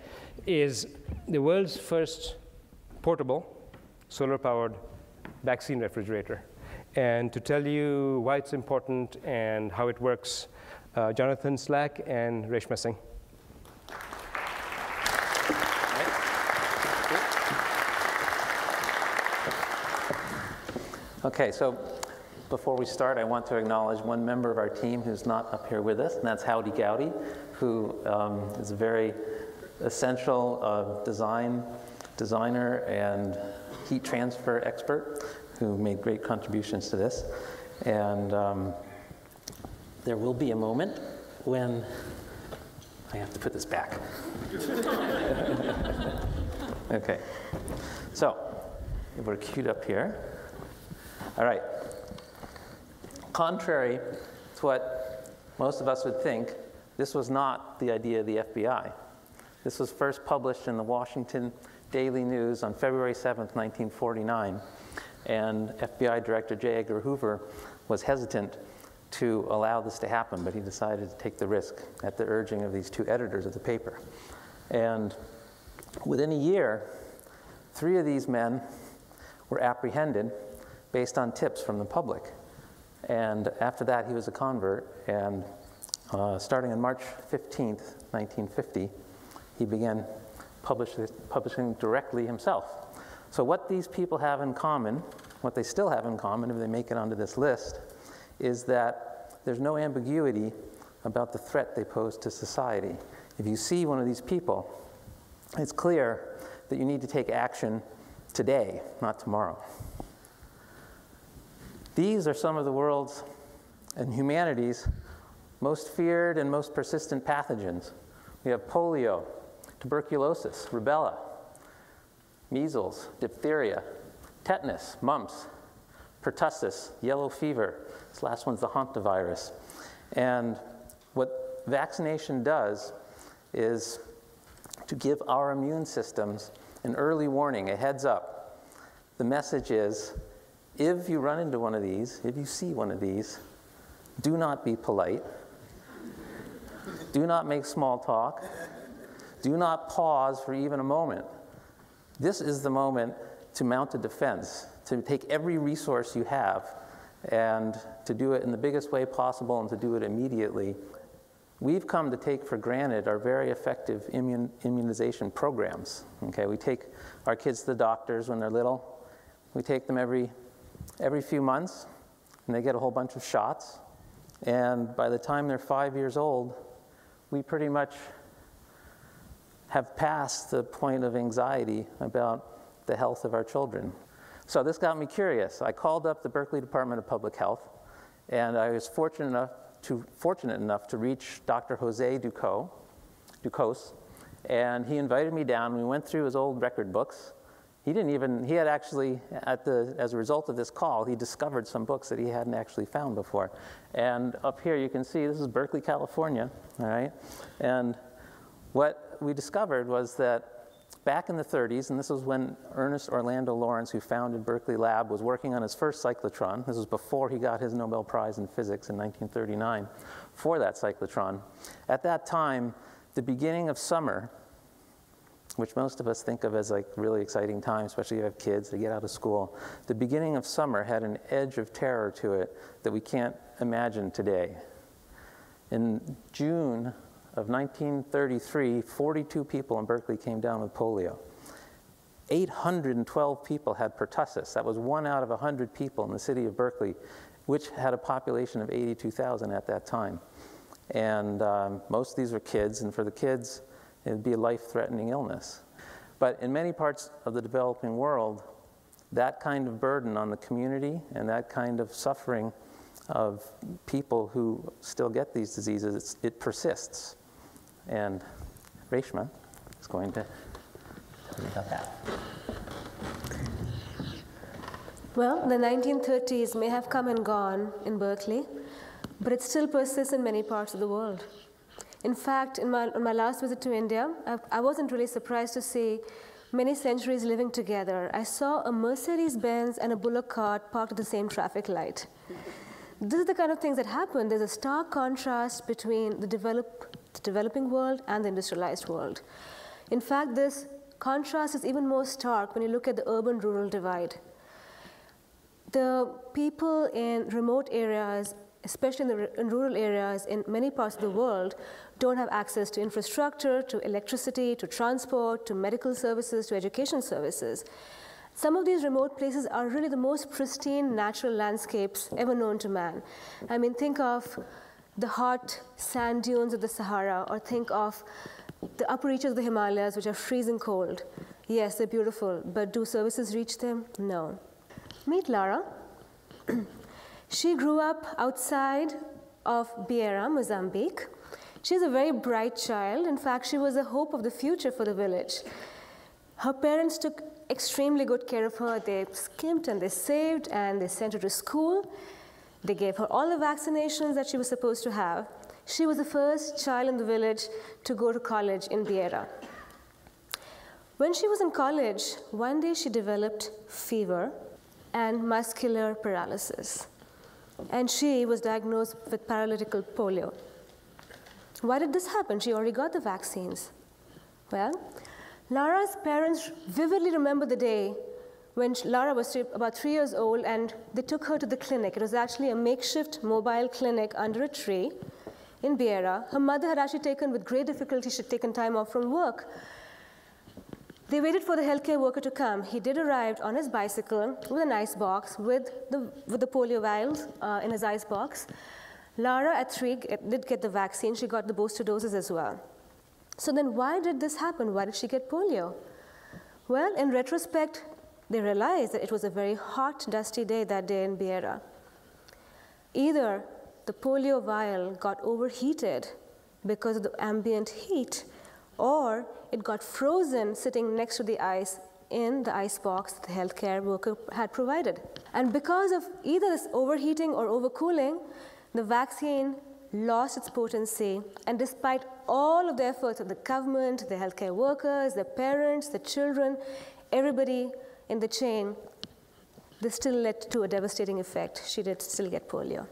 is the world's first portable, solar-powered vaccine refrigerator. And to tell you why it's important and how it works, uh, Jonathan Slack and Reshma Singh. Okay, so before we start, I want to acknowledge one member of our team who's not up here with us, and that's Howdy Goudey, who um, is a very essential uh, design designer and heat transfer expert who made great contributions to this. And um, there will be a moment when I have to put this back. okay. So, we're queued up here. All right. Contrary to what most of us would think, this was not the idea of the FBI. This was first published in the Washington Daily News on February 7th, 1949 and FBI Director J. Edgar Hoover was hesitant to allow this to happen, but he decided to take the risk at the urging of these two editors of the paper. And within a year, three of these men were apprehended based on tips from the public. And after that, he was a convert, and uh, starting on March 15th, 1950, he began publish, publishing directly himself. So what these people have in common, what they still have in common if they make it onto this list, is that there's no ambiguity about the threat they pose to society. If you see one of these people, it's clear that you need to take action today, not tomorrow. These are some of the world's and humanity's most feared and most persistent pathogens. We have polio, tuberculosis, rubella, measles, diphtheria, tetanus, mumps, pertussis, yellow fever. This last one's the hantavirus. And what vaccination does is to give our immune systems an early warning, a heads up. The message is if you run into one of these, if you see one of these, do not be polite. Do not make small talk. Do not pause for even a moment. This is the moment to mount a defense, to take every resource you have and to do it in the biggest way possible and to do it immediately. We've come to take for granted our very effective immun immunization programs. Okay, we take our kids to the doctors when they're little. We take them every, every few months, and they get a whole bunch of shots. And by the time they're five years old, we pretty much have passed the point of anxiety about the health of our children. So this got me curious. I called up the Berkeley Department of Public Health, and I was fortunate enough to, fortunate enough to reach Dr. Jose Ducos, and he invited me down. We went through his old record books. He didn't even, he had actually, at the, as a result of this call, he discovered some books that he hadn't actually found before. And up here you can see this is Berkeley, California, all right? And what we discovered was that back in the 30s, and this was when Ernest Orlando Lawrence, who founded Berkeley Lab, was working on his first cyclotron. This was before he got his Nobel Prize in Physics in 1939 for that cyclotron. At that time, the beginning of summer which most of us think of as like really exciting time, especially if you have kids, to get out of school. The beginning of summer had an edge of terror to it that we can't imagine today. In June of 1933, 42 people in Berkeley came down with polio. 812 people had pertussis. That was one out of 100 people in the city of Berkeley, which had a population of 82,000 at that time. And um, most of these were kids, and for the kids, it would be a life-threatening illness. But in many parts of the developing world, that kind of burden on the community and that kind of suffering of people who still get these diseases, it persists. And Reshma is going to tell you about that. Well, the 1930s may have come and gone in Berkeley, but it still persists in many parts of the world. In fact, in my, on my last visit to India, I, I wasn't really surprised to see many centuries living together. I saw a Mercedes Benz and a Bullock cart parked at the same traffic light. this is the kind of things that happen. There's a stark contrast between the, develop, the developing world and the industrialized world. In fact, this contrast is even more stark when you look at the urban rural divide. The people in remote areas especially in, the, in rural areas in many parts of the world, don't have access to infrastructure, to electricity, to transport, to medical services, to education services. Some of these remote places are really the most pristine natural landscapes ever known to man. I mean, think of the hot sand dunes of the Sahara, or think of the upper reaches of the Himalayas, which are freezing cold. Yes, they're beautiful, but do services reach them? No. Meet Lara. She grew up outside of Beira, Mozambique. She's a very bright child. In fact, she was the hope of the future for the village. Her parents took extremely good care of her. They skimped and they saved and they sent her to school. They gave her all the vaccinations that she was supposed to have. She was the first child in the village to go to college in Beira. When she was in college, one day she developed fever and muscular paralysis and she was diagnosed with paralytical polio. Why did this happen? She already got the vaccines. Well, Lara's parents vividly remember the day when Lara was about three years old and they took her to the clinic. It was actually a makeshift mobile clinic under a tree in Beira. Her mother had actually taken, with great difficulty, she'd taken time off from work they waited for the healthcare worker to come. He did arrive on his bicycle with an ice box with the, with the polio vials uh, in his ice box. Lara at three did get the vaccine. She got the booster doses as well. So then why did this happen? Why did she get polio? Well, in retrospect, they realized that it was a very hot, dusty day that day in Beira. Either the polio vial got overheated because of the ambient heat, or it got frozen sitting next to the ice in the ice box the healthcare worker had provided. And because of either this overheating or overcooling, the vaccine lost its potency. And despite all of the efforts of the government, the healthcare workers, the parents, the children, everybody in the chain, this still led to a devastating effect. She did still get polio.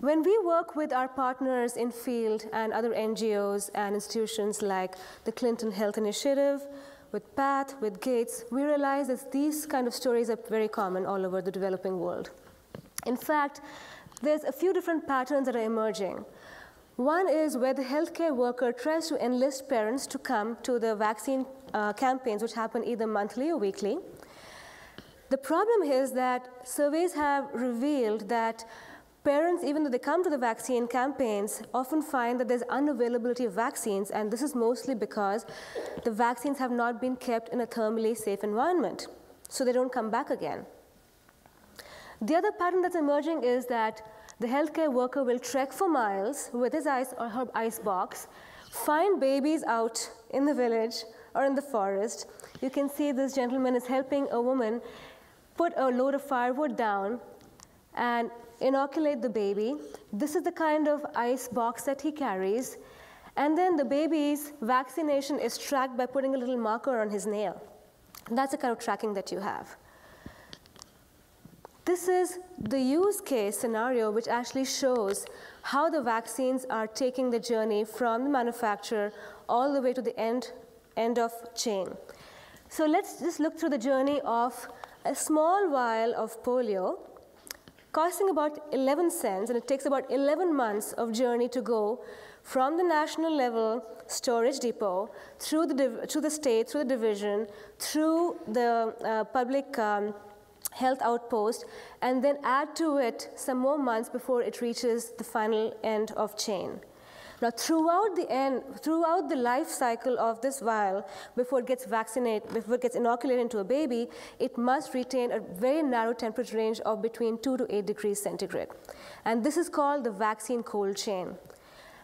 When we work with our partners in field and other NGOs and institutions like the Clinton Health Initiative, with PATH, with Gates, we realize that these kind of stories are very common all over the developing world. In fact, there's a few different patterns that are emerging. One is where the healthcare worker tries to enlist parents to come to the vaccine uh, campaigns, which happen either monthly or weekly. The problem is that surveys have revealed that Parents, even though they come to the vaccine campaigns, often find that there's unavailability of vaccines, and this is mostly because the vaccines have not been kept in a thermally safe environment, so they don't come back again. The other pattern that's emerging is that the healthcare worker will trek for miles with his ice or her ice box, find babies out in the village or in the forest. You can see this gentleman is helping a woman put a load of firewood down and inoculate the baby. This is the kind of ice box that he carries. And then the baby's vaccination is tracked by putting a little marker on his nail. That's the kind of tracking that you have. This is the use case scenario which actually shows how the vaccines are taking the journey from the manufacturer all the way to the end, end of chain. So let's just look through the journey of a small vial of polio costing about 11 cents, and it takes about 11 months of journey to go from the national level storage depot through the, through the state, through the division, through the uh, public um, health outpost, and then add to it some more months before it reaches the final end of chain. Now, throughout the end, throughout the life cycle of this vial, before it gets vaccinated, before it gets inoculated into a baby, it must retain a very narrow temperature range of between 2 to 8 degrees centigrade. And this is called the vaccine cold chain.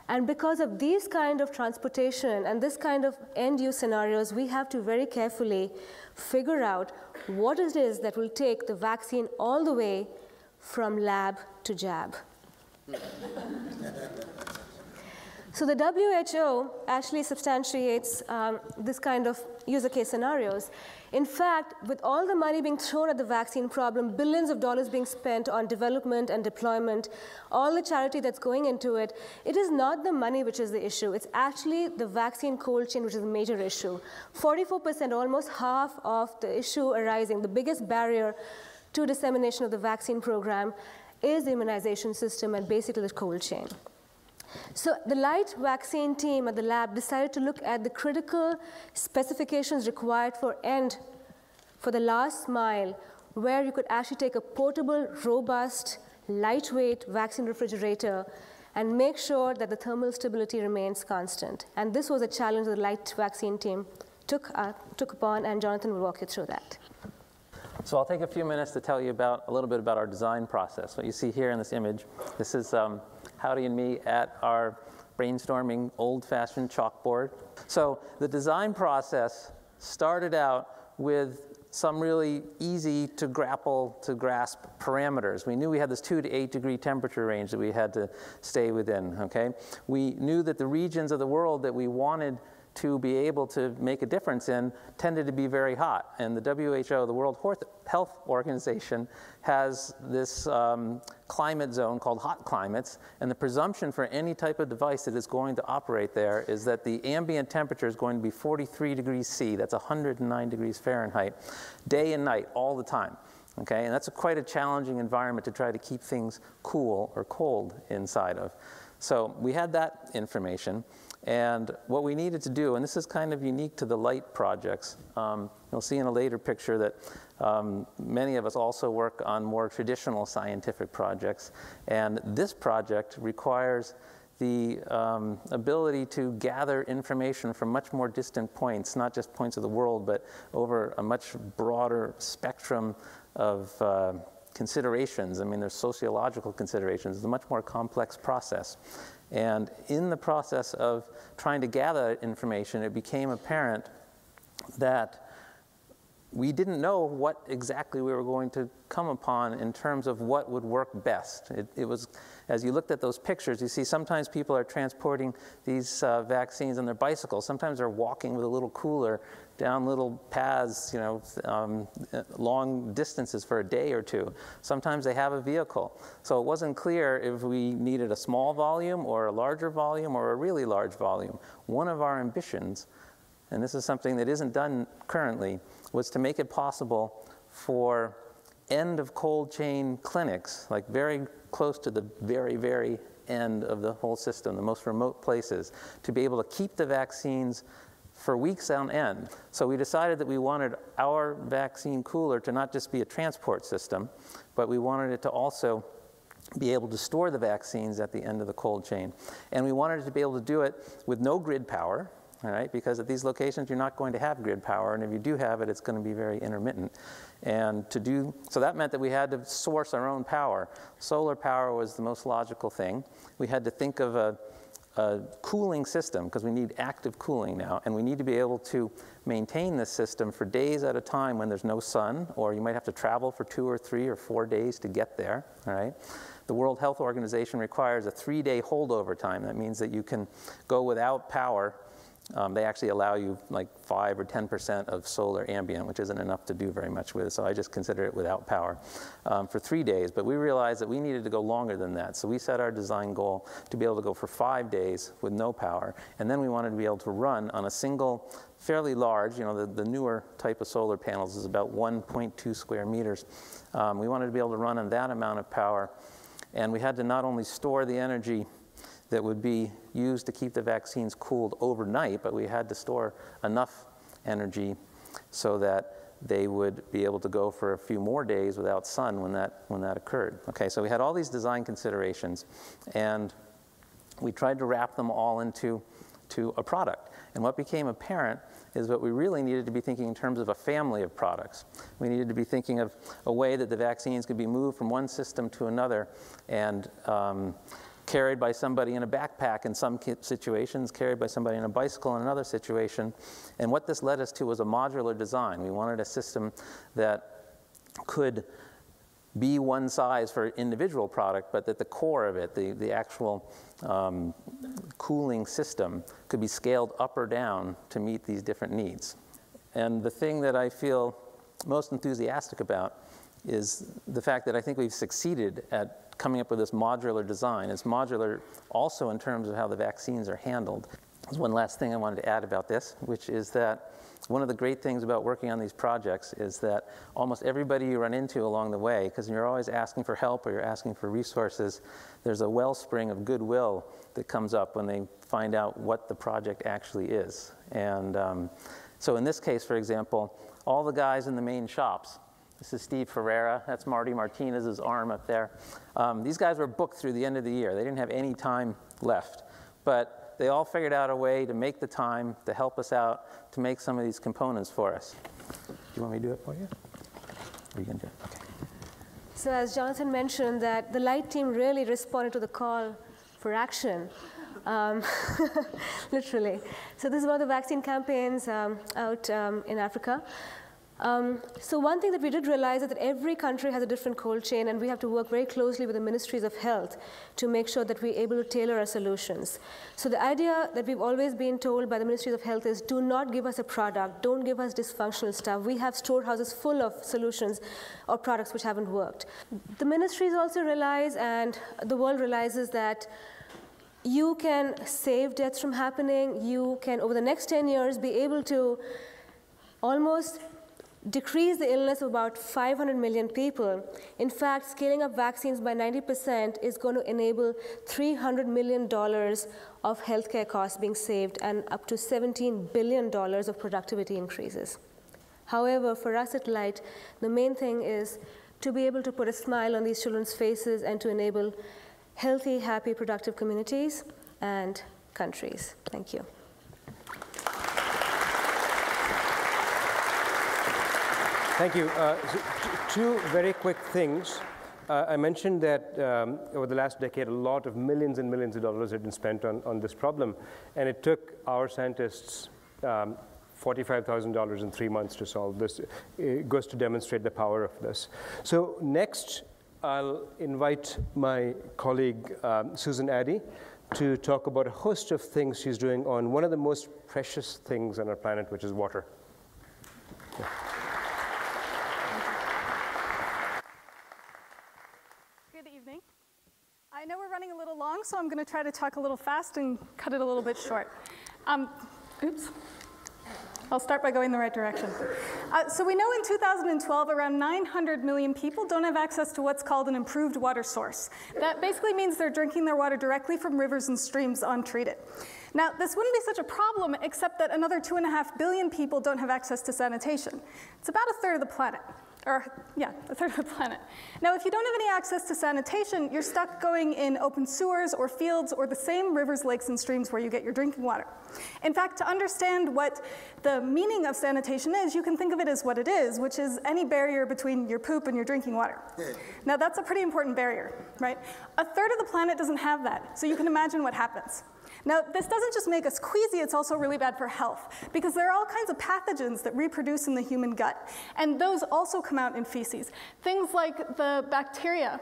And because of these kind of transportation and this kind of end use scenarios, we have to very carefully figure out what it is that will take the vaccine all the way from lab to jab. So the WHO actually substantiates um, this kind of user case scenarios. In fact, with all the money being thrown at the vaccine problem, billions of dollars being spent on development and deployment, all the charity that's going into it, it is not the money which is the issue. It's actually the vaccine cold chain which is the major issue. 44%, almost half of the issue arising, the biggest barrier to dissemination of the vaccine program is the immunization system and basically the cold chain. So the LIGTT vaccine team at the lab decided to look at the critical specifications required for end, for the last mile, where you could actually take a portable, robust, lightweight vaccine refrigerator and make sure that the thermal stability remains constant. And this was a challenge the LIGTT vaccine team took, uh, took upon, and Jonathan will walk you through that. So I'll take a few minutes to tell you about a little bit about our design process. What you see here in this image, this is um, Howdy and me at our brainstorming old-fashioned chalkboard. So the design process started out with some really easy to grapple to grasp parameters. We knew we had this two to eight degree temperature range that we had to stay within, okay? We knew that the regions of the world that we wanted to be able to make a difference in tended to be very hot. And the WHO, the World Health Organization, has this um, climate zone called hot climates. And the presumption for any type of device that is going to operate there is that the ambient temperature is going to be 43 degrees C, that's 109 degrees Fahrenheit, day and night, all the time. Okay, and that's a quite a challenging environment to try to keep things cool or cold inside of. So we had that information. And what we needed to do, and this is kind of unique to the LIGTT projects, um, you'll see in a later picture that um, many of us also work on more traditional scientific projects. And this project requires the um, ability to gather information from much more distant points, not just points of the world, but over a much broader spectrum of uh, considerations. I mean, there's sociological considerations. It's a much more complex process. And in the process of trying to gather information, it became apparent that we didn't know what exactly we were going to come upon in terms of what would work best. It, it was, as you looked at those pictures, you see sometimes people are transporting these uh, vaccines on their bicycles. Sometimes they're walking with a little cooler down little paths, you know, um, long distances for a day or two. Sometimes they have a vehicle. So it wasn't clear if we needed a small volume or a larger volume or a really large volume. One of our ambitions, and this is something that isn't done currently, was to make it possible for end of cold chain clinics, like very close to the very, very end of the whole system, the most remote places, to be able to keep the vaccines for weeks on end. So we decided that we wanted our vaccine cooler to not just be a transport system, but we wanted it to also be able to store the vaccines at the end of the cold chain. And we wanted to be able to do it with no grid power, all right, because at these locations you're not going to have grid power, and if you do have it, it's going to be very intermittent. And to do, so that meant that we had to source our own power. Solar power was the most logical thing. We had to think of a, a cooling system because we need active cooling now, and we need to be able to maintain this system for days at a time when there's no sun, or you might have to travel for two or three or four days to get there, all right? The World Health Organization requires a three day holdover time. That means that you can go without power um, they actually allow you like 5 or 10% of solar ambient, which isn't enough to do very much with, so I just consider it without power um, for three days. But we realized that we needed to go longer than that, so we set our design goal to be able to go for five days with no power, and then we wanted to be able to run on a single, fairly large, you know, the, the newer type of solar panels is about 1.2 square meters. Um, we wanted to be able to run on that amount of power, and we had to not only store the energy that would be used to keep the vaccines cooled overnight, but we had to store enough energy so that they would be able to go for a few more days without sun when that, when that occurred. Okay, so we had all these design considerations, and we tried to wrap them all into to a product. And what became apparent is that we really needed to be thinking in terms of a family of products. We needed to be thinking of a way that the vaccines could be moved from one system to another and um, carried by somebody in a backpack in some situations, carried by somebody in a bicycle in another situation. And what this led us to was a modular design. We wanted a system that could be one size for individual product, but that the core of it, the, the actual um, cooling system, could be scaled up or down to meet these different needs. And the thing that I feel most enthusiastic about is the fact that I think we've succeeded at coming up with this modular design. It's modular also in terms of how the vaccines are handled. There's one last thing I wanted to add about this, which is that one of the great things about working on these projects is that almost everybody you run into along the way, because you're always asking for help or you're asking for resources, there's a wellspring of goodwill that comes up when they find out what the project actually is. And um, so in this case, for example, all the guys in the main shops this is Steve Ferreira. That's Marty Martinez's arm up there. Um, these guys were booked through the end of the year. They didn't have any time left. But they all figured out a way to make the time to help us out to make some of these components for us. Do you want me to do it for you? Or are you going to do it? Okay. So as Jonathan mentioned, that the LIGTT team really responded to the call for action. Um, literally. So this is one of the vaccine campaigns um, out um, in Africa. Um, so one thing that we did realize is that every country has a different cold chain and we have to work very closely with the ministries of health to make sure that we're able to tailor our solutions. So the idea that we've always been told by the ministries of health is do not give us a product, don't give us dysfunctional stuff. We have storehouses full of solutions or products which haven't worked. The ministries also realize and the world realizes that you can save deaths from happening. You can, over the next 10 years, be able to almost decrease the illness of about 500 million people. In fact, scaling up vaccines by 90% is going to enable $300 million of healthcare costs being saved and up to $17 billion of productivity increases. However, for us at LIGTT, the main thing is to be able to put a smile on these children's faces and to enable healthy, happy, productive communities and countries. Thank you. Thank you. Uh, two very quick things. Uh, I mentioned that um, over the last decade, a lot of millions and millions of dollars had been spent on, on this problem, and it took our scientists um, $45,000 in three months to solve this. It goes to demonstrate the power of this. So next, I'll invite my colleague, um, Susan Addy, to talk about a host of things she's doing on one of the most precious things on our planet, which is water. Yeah. Good evening. I know we're running a little long, so I'm going to try to talk a little fast and cut it a little bit short. Um, oops. I'll start by going the right direction. Uh, so we know in 2012 around 900 million people don't have access to what's called an improved water source. That basically means they're drinking their water directly from rivers and streams untreated. Now, this wouldn't be such a problem except that another two and a half billion people don't have access to sanitation. It's about a third of the planet. Or yeah, a third of the planet. Now, if you don't have any access to sanitation, you're stuck going in open sewers or fields or the same rivers, lakes, and streams where you get your drinking water. In fact, to understand what the meaning of sanitation is, you can think of it as what it is, which is any barrier between your poop and your drinking water. Now, that's a pretty important barrier, right? A third of the planet doesn't have that, so you can imagine what happens. Now, this doesn't just make us queasy, it's also really bad for health because there are all kinds of pathogens that reproduce in the human gut, and those also come out in feces. Things like the bacteria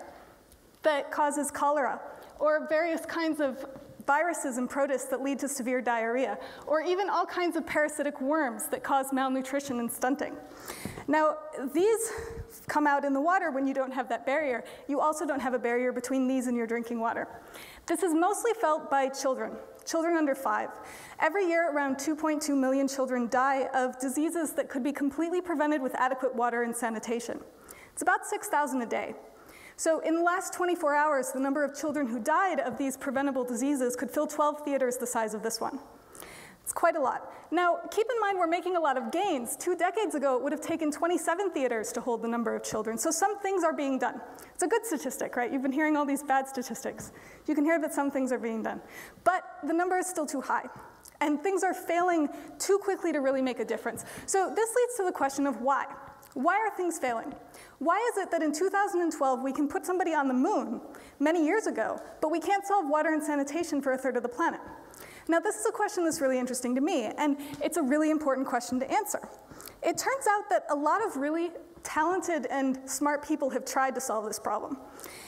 that causes cholera, or various kinds of viruses and protists that lead to severe diarrhea, or even all kinds of parasitic worms that cause malnutrition and stunting. Now, these come out in the water when you don't have that barrier. You also don't have a barrier between these and your drinking water. This is mostly felt by children children under five. Every year, around 2.2 million children die of diseases that could be completely prevented with adequate water and sanitation. It's about 6,000 a day. So in the last 24 hours, the number of children who died of these preventable diseases could fill 12 theaters the size of this one. It's quite a lot. Now, keep in mind we're making a lot of gains. Two decades ago, it would have taken 27 theaters to hold the number of children. So some things are being done. It's a good statistic, right? You've been hearing all these bad statistics. You can hear that some things are being done. But the number is still too high. And things are failing too quickly to really make a difference. So this leads to the question of why. Why are things failing? Why is it that in 2012 we can put somebody on the moon many years ago, but we can't solve water and sanitation for a third of the planet? Now, this is a question that's really interesting to me, and it's a really important question to answer. It turns out that a lot of really talented and smart people have tried to solve this problem.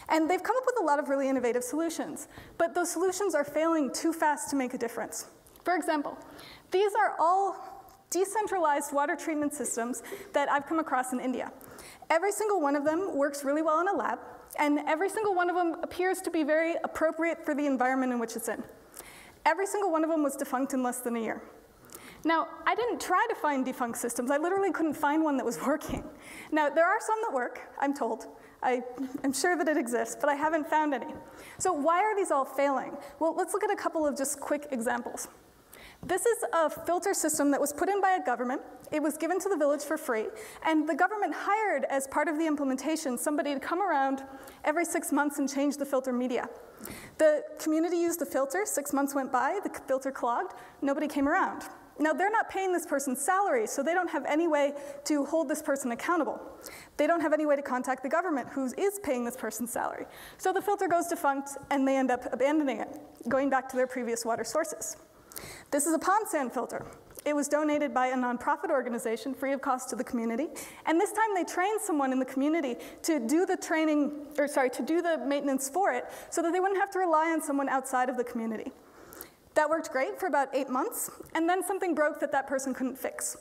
And they've come up with a lot of really innovative solutions, but those solutions are failing too fast to make a difference. For example, these are all decentralized water treatment systems that I've come across in India. Every single one of them works really well in a lab, and every single one of them appears to be very appropriate for the environment in which it's in. Every single one of them was defunct in less than a year. Now, I didn't try to find defunct systems. I literally couldn't find one that was working. Now, there are some that work, I'm told. I, am sure that it exists, but I haven't found any. So why are these all failing? Well, let's look at a couple of just quick examples. This is a filter system that was put in by a government. It was given to the village for free, and the government hired, as part of the implementation, somebody to come around every six months and change the filter media. The community used the filter, six months went by, the filter clogged, nobody came around. Now, they're not paying this person's salary, so they don't have any way to hold this person accountable. They don't have any way to contact the government, who is paying this person's salary. So the filter goes defunct, and they end up abandoning it, going back to their previous water sources. This is a pond sand filter. It was donated by a nonprofit organization free of cost to the community. And this time they trained someone in the community to do the training, or sorry, to do the maintenance for it so that they wouldn't have to rely on someone outside of the community. That worked great for about eight months, and then something broke that that person couldn't fix.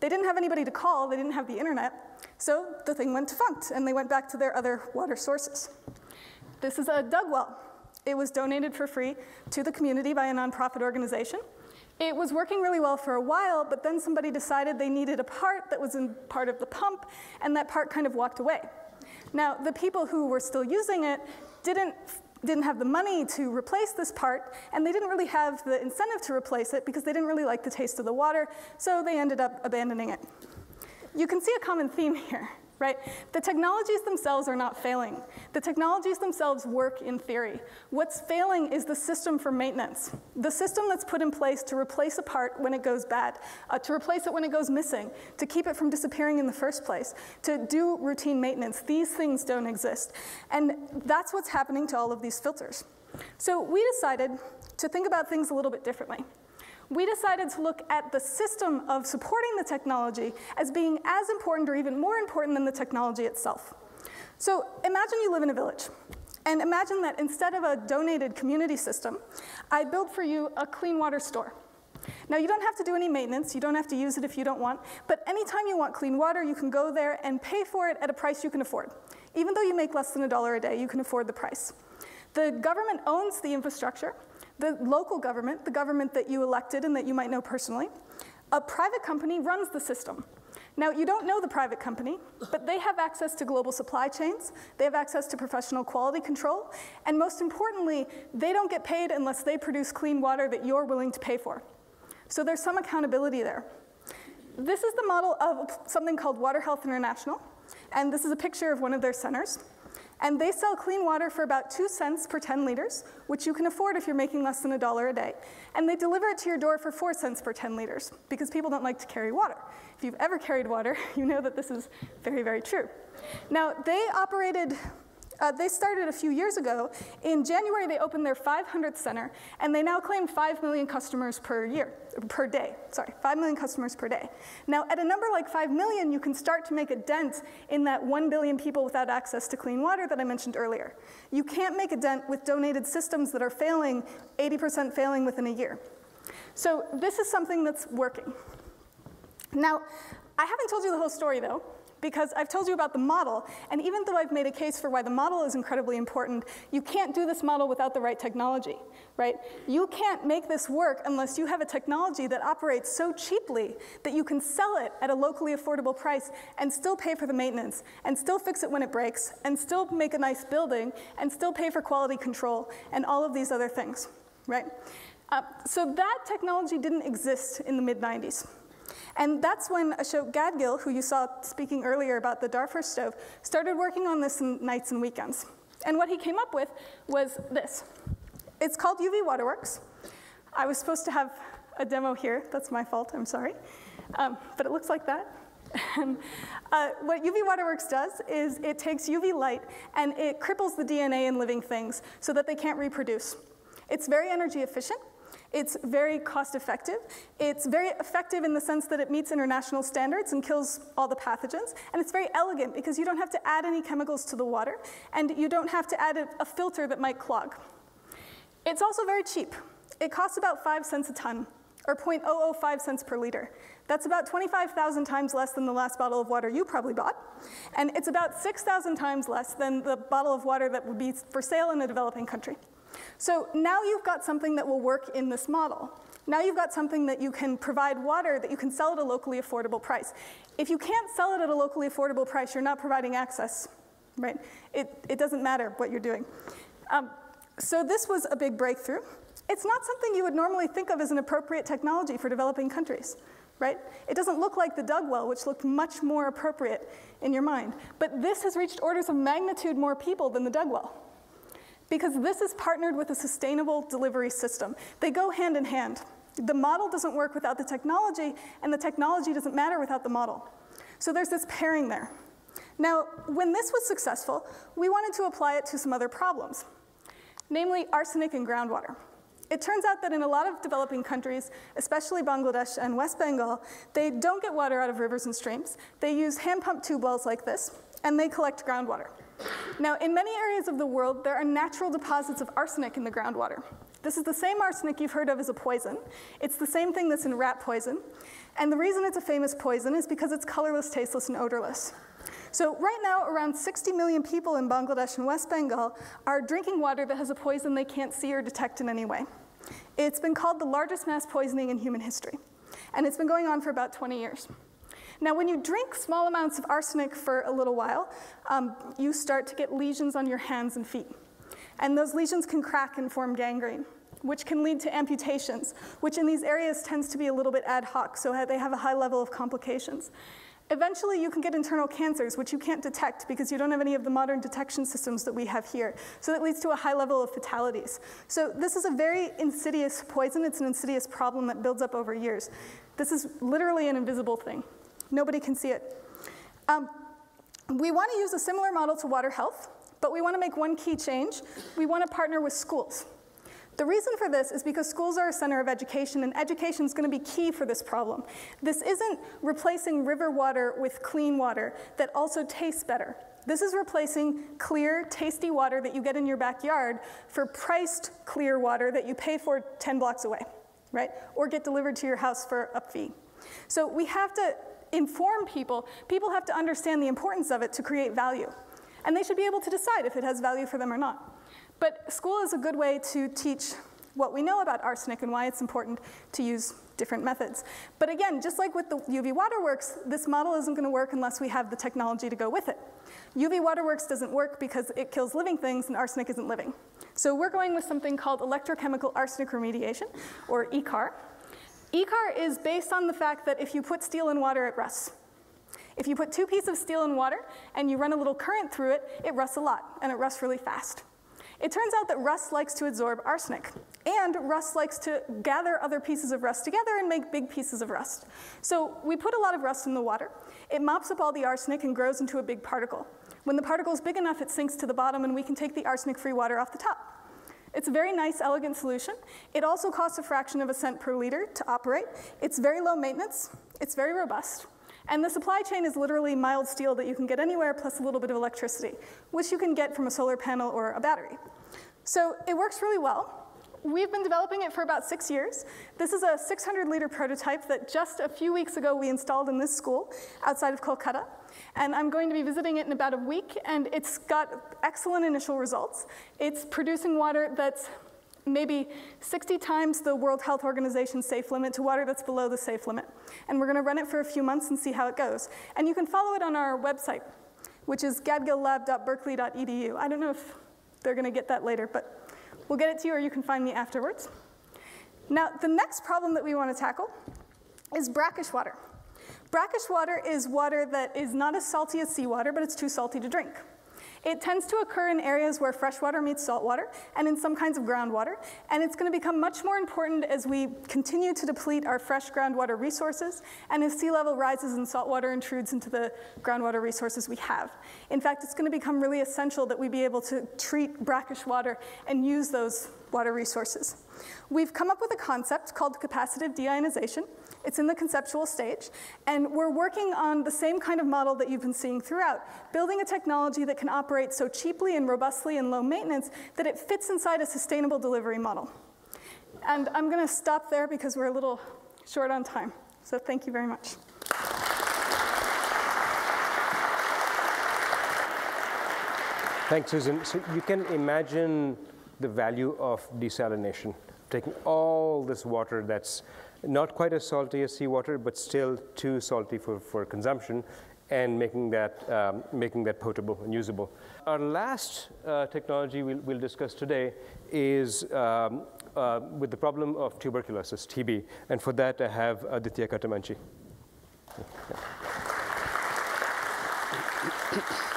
They didn't have anybody to call, they didn't have the internet, so the thing went defunct, and they went back to their other water sources. This is a dug well. It was donated for free to the community by a nonprofit organization. It was working really well for a while, but then somebody decided they needed a part that was in part of the pump, and that part kind of walked away. Now, the people who were still using it didn't, didn't have the money to replace this part, and they didn't really have the incentive to replace it because they didn't really like the taste of the water, so they ended up abandoning it. You can see a common theme here right? The technologies themselves are not failing. The technologies themselves work in theory. What's failing is the system for maintenance, the system that's put in place to replace a part when it goes bad, uh, to replace it when it goes missing, to keep it from disappearing in the first place, to do routine maintenance. These things don't exist. And that's what's happening to all of these filters. So we decided to think about things a little bit differently we decided to look at the system of supporting the technology as being as important or even more important than the technology itself. So imagine you live in a village. And imagine that instead of a donated community system, I build for you a clean water store. Now, you don't have to do any maintenance, you don't have to use it if you don't want, but anytime you want clean water, you can go there and pay for it at a price you can afford. Even though you make less than a dollar a day, you can afford the price. The government owns the infrastructure, the local government, the government that you elected and that you might know personally, a private company runs the system. Now, you don't know the private company, but they have access to global supply chains, they have access to professional quality control, and most importantly, they don't get paid unless they produce clean water that you're willing to pay for. So there's some accountability there. This is the model of something called Water Health International. And this is a picture of one of their centers. And they sell clean water for about two cents per 10 liters, which you can afford if you're making less than a dollar a day. And they deliver it to your door for four cents per 10 liters, because people don't like to carry water. If you've ever carried water, you know that this is very, very true. Now, they operated uh, they started a few years ago. In January, they opened their 500th center, and they now claim 5 million customers per year, per day. Sorry, 5 million customers per day. Now, at a number like 5 million, you can start to make a dent in that 1 billion people without access to clean water that I mentioned earlier. You can't make a dent with donated systems that are failing, 80% failing within a year. So this is something that's working. Now, I haven't told you the whole story, though because I've told you about the model, and even though I've made a case for why the model is incredibly important, you can't do this model without the right technology, right? You can't make this work unless you have a technology that operates so cheaply that you can sell it at a locally affordable price and still pay for the maintenance, and still fix it when it breaks, and still make a nice building, and still pay for quality control, and all of these other things, right? Uh, so that technology didn't exist in the mid-90s. And that's when Ashok Gadgil, who you saw speaking earlier about the Darfur stove, started working on this nights and weekends. And what he came up with was this. It's called UV Waterworks. I was supposed to have a demo here. That's my fault, I'm sorry. Um, but it looks like that. And uh, what UV Waterworks does is it takes UV light and it cripples the DNA in living things so that they can't reproduce. It's very energy efficient. It's very cost effective. It's very effective in the sense that it meets international standards and kills all the pathogens. And it's very elegant because you don't have to add any chemicals to the water and you don't have to add a, a filter that might clog. It's also very cheap. It costs about five cents a ton or 0.005 cents per liter. That's about 25,000 times less than the last bottle of water you probably bought. And it's about 6,000 times less than the bottle of water that would be for sale in a developing country. So now you've got something that will work in this model. Now you've got something that you can provide water that you can sell at a locally affordable price. If you can't sell it at a locally affordable price, you're not providing access, right? It, it doesn't matter what you're doing. Um, so this was a big breakthrough. It's not something you would normally think of as an appropriate technology for developing countries, right? It doesn't look like the dug well, which looked much more appropriate in your mind. But this has reached orders of magnitude more people than the dug well because this is partnered with a sustainable delivery system. They go hand in hand. The model doesn't work without the technology, and the technology doesn't matter without the model. So there's this pairing there. Now, when this was successful, we wanted to apply it to some other problems, namely arsenic in groundwater. It turns out that in a lot of developing countries, especially Bangladesh and West Bengal, they don't get water out of rivers and streams. They use hand pump tube wells like this, and they collect groundwater. Now, in many areas of the world, there are natural deposits of arsenic in the groundwater. This is the same arsenic you've heard of as a poison. It's the same thing that's in rat poison. And the reason it's a famous poison is because it's colorless, tasteless, and odorless. So right now, around 60 million people in Bangladesh and West Bengal are drinking water that has a poison they can't see or detect in any way. It's been called the largest mass poisoning in human history. And it's been going on for about 20 years. Now, when you drink small amounts of arsenic for a little while, um, you start to get lesions on your hands and feet. And those lesions can crack and form gangrene, which can lead to amputations, which in these areas tends to be a little bit ad hoc, so they have a high level of complications. Eventually, you can get internal cancers, which you can't detect because you don't have any of the modern detection systems that we have here. So that leads to a high level of fatalities. So this is a very insidious poison. It's an insidious problem that builds up over years. This is literally an invisible thing. Nobody can see it. Um, we want to use a similar model to water health, but we want to make one key change. We want to partner with schools. The reason for this is because schools are a center of education, and education is going to be key for this problem. This isn't replacing river water with clean water that also tastes better. This is replacing clear, tasty water that you get in your backyard for priced clear water that you pay for 10 blocks away, right? Or get delivered to your house for a fee. So we have to inform people, people have to understand the importance of it to create value. And they should be able to decide if it has value for them or not. But school is a good way to teach what we know about arsenic and why it's important to use different methods. But again, just like with the UV Waterworks, this model isn't going to work unless we have the technology to go with it. UV Waterworks doesn't work because it kills living things and arsenic isn't living. So we're going with something called electrochemical arsenic remediation, or ECAR. ECAR is based on the fact that if you put steel in water, it rusts. If you put two pieces of steel in water and you run a little current through it, it rusts a lot, and it rusts really fast. It turns out that rust likes to absorb arsenic, and rust likes to gather other pieces of rust together and make big pieces of rust. So we put a lot of rust in the water. It mops up all the arsenic and grows into a big particle. When the particle is big enough, it sinks to the bottom, and we can take the arsenic-free water off the top. It's a very nice, elegant solution. It also costs a fraction of a cent per liter to operate. It's very low maintenance. It's very robust. And the supply chain is literally mild steel that you can get anywhere plus a little bit of electricity, which you can get from a solar panel or a battery. So it works really well. We've been developing it for about six years. This is a 600 liter prototype that just a few weeks ago we installed in this school outside of Kolkata. And I'm going to be visiting it in about a week, and it's got excellent initial results. It's producing water that's maybe 60 times the World Health Organization safe limit to water that's below the safe limit. And we're going to run it for a few months and see how it goes. And you can follow it on our website, which is gadgillab.berkeley.edu. I don't know if they're going to get that later, but we'll get it to you or you can find me afterwards. Now, the next problem that we want to tackle is brackish water. Brackish water is water that is not as salty as seawater, but it's too salty to drink. It tends to occur in areas where freshwater meets saltwater and in some kinds of groundwater, and it's going to become much more important as we continue to deplete our fresh groundwater resources and as sea level rises and saltwater intrudes into the groundwater resources we have. In fact, it's going to become really essential that we be able to treat brackish water and use those water resources. We've come up with a concept called capacitive deionization, it's in the conceptual stage, and we're working on the same kind of model that you've been seeing throughout, building a technology that can operate so cheaply and robustly and low maintenance that it fits inside a sustainable delivery model. And I'm going to stop there because we're a little short on time. So thank you very much. Thanks, Susan. So you can imagine the value of desalination, taking all this water that's not quite as salty as seawater, but still too salty for, for consumption, and making that, um, making that potable and usable. Our last uh, technology we'll, we'll, discuss today is um, uh, with the problem of tuberculosis, TB. And for that, I have Adithya Cattamanchi.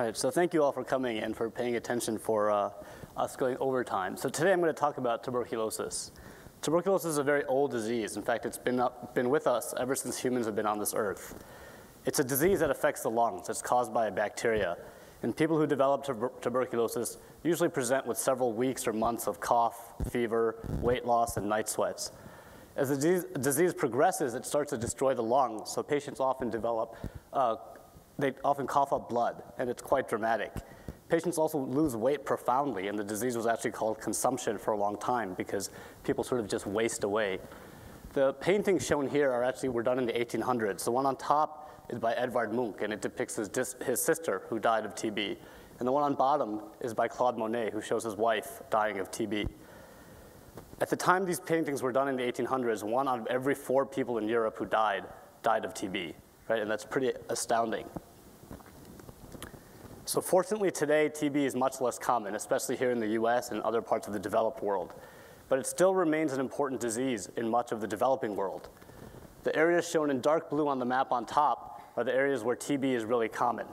All right, so thank you all for coming and for paying attention for uh, us going over time. So today I'm going to talk about tuberculosis. Tuberculosis is a very old disease. In fact, it's been, up, been with us ever since humans have been on this earth. It's a disease that affects the lungs. It's caused by a bacteria. And people who develop tuber tuberculosis usually present with several weeks or months of cough, fever, weight loss, and night sweats. As the disease, progresses, it starts to destroy the lungs, so patients often develop, uh, they often cough up blood, and it's quite dramatic. Patients also lose weight profoundly, and the disease was actually called consumption for a long time because people sort of just waste away. The paintings shown here are actually were done in the 1800s. The one on top is by Edvard Munch, and it depicts his, his sister who died of TB. And the one on bottom is by Claude Monet, who shows his wife dying of TB. At the time these paintings were done in the 1800s, one out of every four people in Europe who died died of TB, right? And that's pretty astounding. So fortunately today, TB is much less common, especially here in the US and other parts of the developed world. But it still remains an important disease in much of the developing world. The areas shown in dark blue on the map on top are the areas where TB is really common.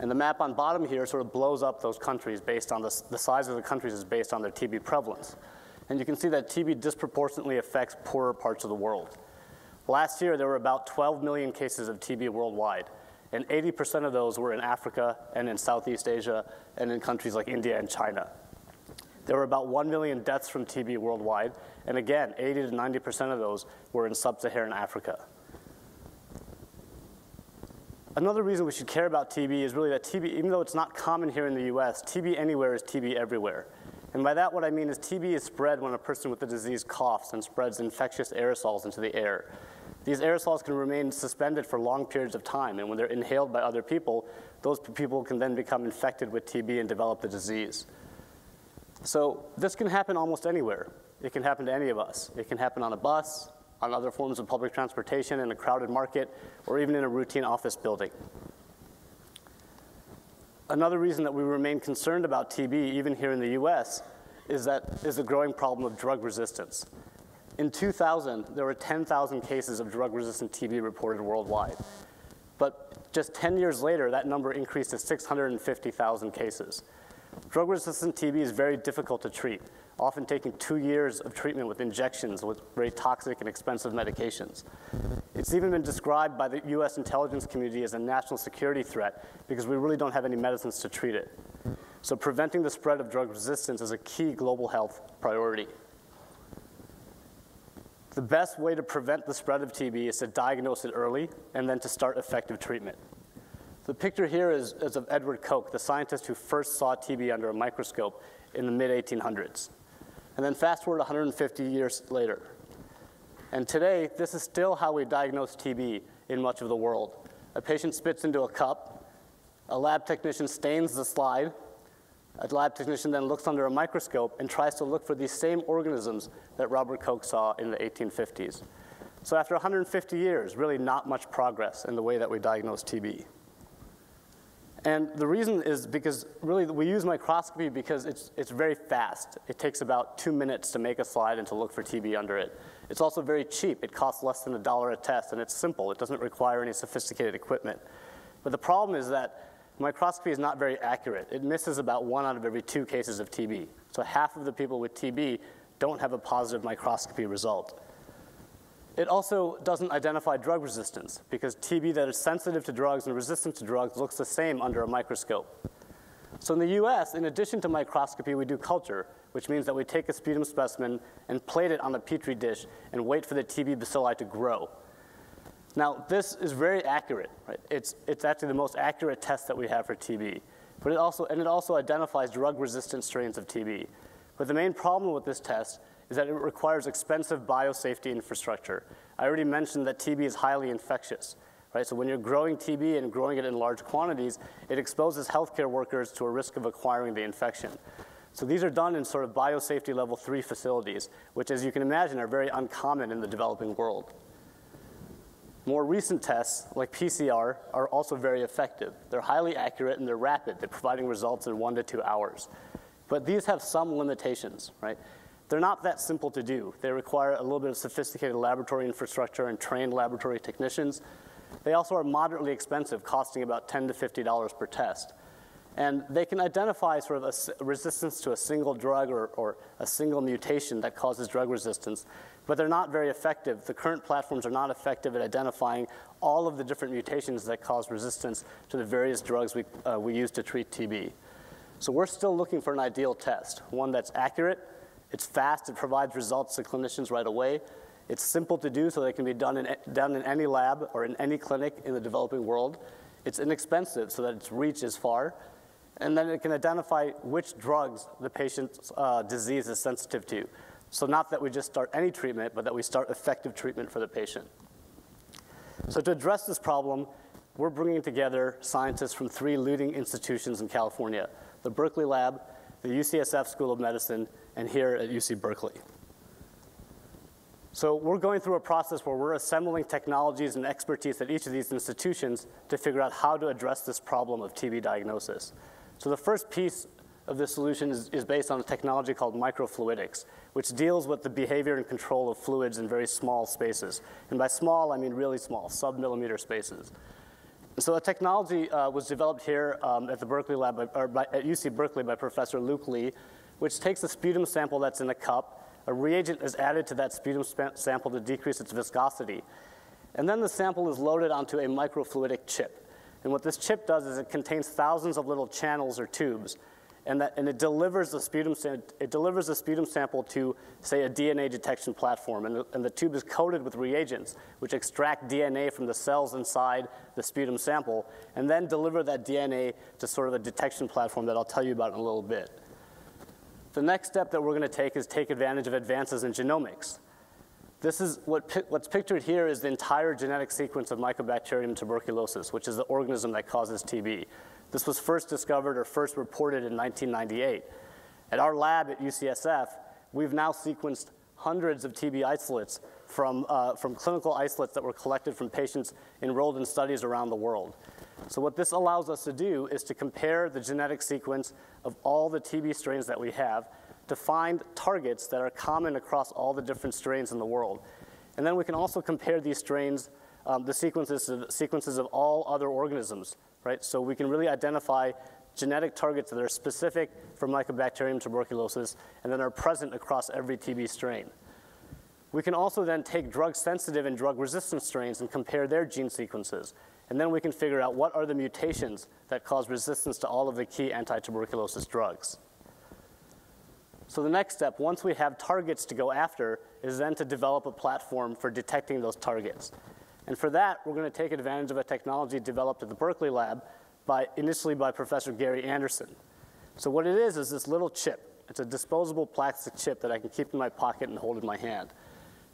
And the map on bottom here sort of blows up those countries based on the, the size of the countries is based on their TB prevalence. And you can see that TB disproportionately affects poorer parts of the world. Last year, there were about 12 million cases of TB worldwide and 80% of those were in Africa and in Southeast Asia and in countries like India and China. There were about 1 million deaths from TB worldwide, and again, 80 to 90% of those were in sub-Saharan Africa. Another reason we should care about TB is really that TB, even though it's not common here in the US, TB anywhere is TB everywhere. And by that, what I mean is TB is spread when a person with the disease coughs and spreads infectious aerosols into the air. These aerosols can remain suspended for long periods of time, and when they're inhaled by other people, those people can then become infected with TB and develop the disease. So this can happen almost anywhere. It can happen to any of us. It can happen on a bus, on other forms of public transportation, in a crowded market, or even in a routine office building. Another reason that we remain concerned about TB, even here in the US, is that is the growing problem of drug resistance. In 2000, there were 10,000 cases of drug-resistant TB reported worldwide. But just 10 years later, that number increased to 650,000 cases. Drug-resistant TB is very difficult to treat, often taking two years of treatment with injections with very toxic and expensive medications. It's even been described by the US intelligence community as a national security threat because we really don't have any medicines to treat it. So preventing the spread of drug resistance is a key global health priority. The best way to prevent the spread of TB is to diagnose it early and then to start effective treatment. The picture here is, is of Edward Koch, the scientist who first saw TB under a microscope in the mid 1800s. And then fast forward 150 years later. And today, this is still how we diagnose TB in much of the world. A patient spits into a cup, a lab technician stains the slide, a lab technician then looks under a microscope and tries to look for these same organisms that Robert Koch saw in the 1850s. So after 150 years, really not much progress in the way that we diagnose TB. And the reason is because really we use microscopy because it's, it's very fast. It takes about two minutes to make a slide and to look for TB under it. It's also very cheap. It costs less than a dollar a test, and it's simple. It doesn't require any sophisticated equipment. But the problem is that microscopy is not very accurate. It misses about one out of every two cases of TB. So half of the people with TB don't have a positive microscopy result. It also doesn't identify drug resistance because TB that is sensitive to drugs and resistant to drugs looks the same under a microscope. So in the US, in addition to microscopy, we do culture, which means that we take a sputum specimen and plate it on a petri dish and wait for the TB bacilli to grow. Now, this is very accurate. Right? It's, it's actually the most accurate test that we have for TB. But it also, and it also identifies drug-resistant strains of TB. But the main problem with this test is that it requires expensive biosafety infrastructure. I already mentioned that TB is highly infectious. Right? So when you're growing TB and growing it in large quantities, it exposes healthcare workers to a risk of acquiring the infection. So these are done in sort of biosafety level three facilities, which as you can imagine are very uncommon in the developing world. More recent tests, like PCR, are also very effective. They're highly accurate and they're rapid. They're providing results in one to two hours. But these have some limitations, right? They're not that simple to do. They require a little bit of sophisticated laboratory infrastructure and trained laboratory technicians. They also are moderately expensive, costing about 10 to $50 per test. And they can identify sort of a resistance to a single drug or, or a single mutation that causes drug resistance, but they're not very effective. The current platforms are not effective at identifying all of the different mutations that cause resistance to the various drugs we, uh, we use to treat TB. So we're still looking for an ideal test, one that's accurate, it's fast, it provides results to clinicians right away, it's simple to do so that it can be done in, done in any lab or in any clinic in the developing world. It's inexpensive so that its reach is far, and then it can identify which drugs the patient's uh, disease is sensitive to. So not that we just start any treatment, but that we start effective treatment for the patient. So to address this problem, we're bringing together scientists from three leading institutions in California, the Berkeley Lab, the UCSF School of Medicine, and here at UC Berkeley. So we're going through a process where we're assembling technologies and expertise at each of these institutions to figure out how to address this problem of TB diagnosis. So the first piece of this solution is, is based on a technology called microfluidics, which deals with the behavior and control of fluids in very small spaces. And by small, I mean really small, sub-millimeter spaces. So the technology uh, was developed here um, at the Berkeley lab, by, or by, at UC Berkeley by Professor Luke Lee, which takes a sputum sample that's in a cup, a reagent is added to that sputum sample to decrease its viscosity, and then the sample is loaded onto a microfluidic chip. And what this chip does is it contains thousands of little channels or tubes and, that, and it delivers the sputum it delivers the sputum sample to say a DNA detection platform, and the, and the tube is coated with reagents which extract DNA from the cells inside the sputum sample, and then deliver that DNA to sort of a detection platform that I'll tell you about in a little bit. The next step that we're going to take is take advantage of advances in genomics. This is what, what's pictured here is the entire genetic sequence of Mycobacterium tuberculosis, which is the organism that causes TB. This was first discovered or first reported in 1998. At our lab at UCSF, we've now sequenced hundreds of TB isolates from, uh, from clinical isolates that were collected from patients enrolled in studies around the world. So what this allows us to do is to compare the genetic sequence of all the TB strains that we have to find targets that are common across all the different strains in the world. And then we can also compare these strains, um, the sequences of, sequences of all other organisms, right? So we can really identify genetic targets that are specific for Mycobacterium tuberculosis and then are present across every TB strain. We can also then take drug-sensitive and drug-resistant strains and compare their gene sequences. And then we can figure out what are the mutations that cause resistance to all of the key anti-tuberculosis drugs. So the next step, once we have targets to go after, is then to develop a platform for detecting those targets. And for that, we're going to take advantage of a technology developed at the Berkeley lab by, initially by Professor Gary Andersen. So what it is is this little chip. It's a disposable plastic chip that I can keep in my pocket and hold in my hand.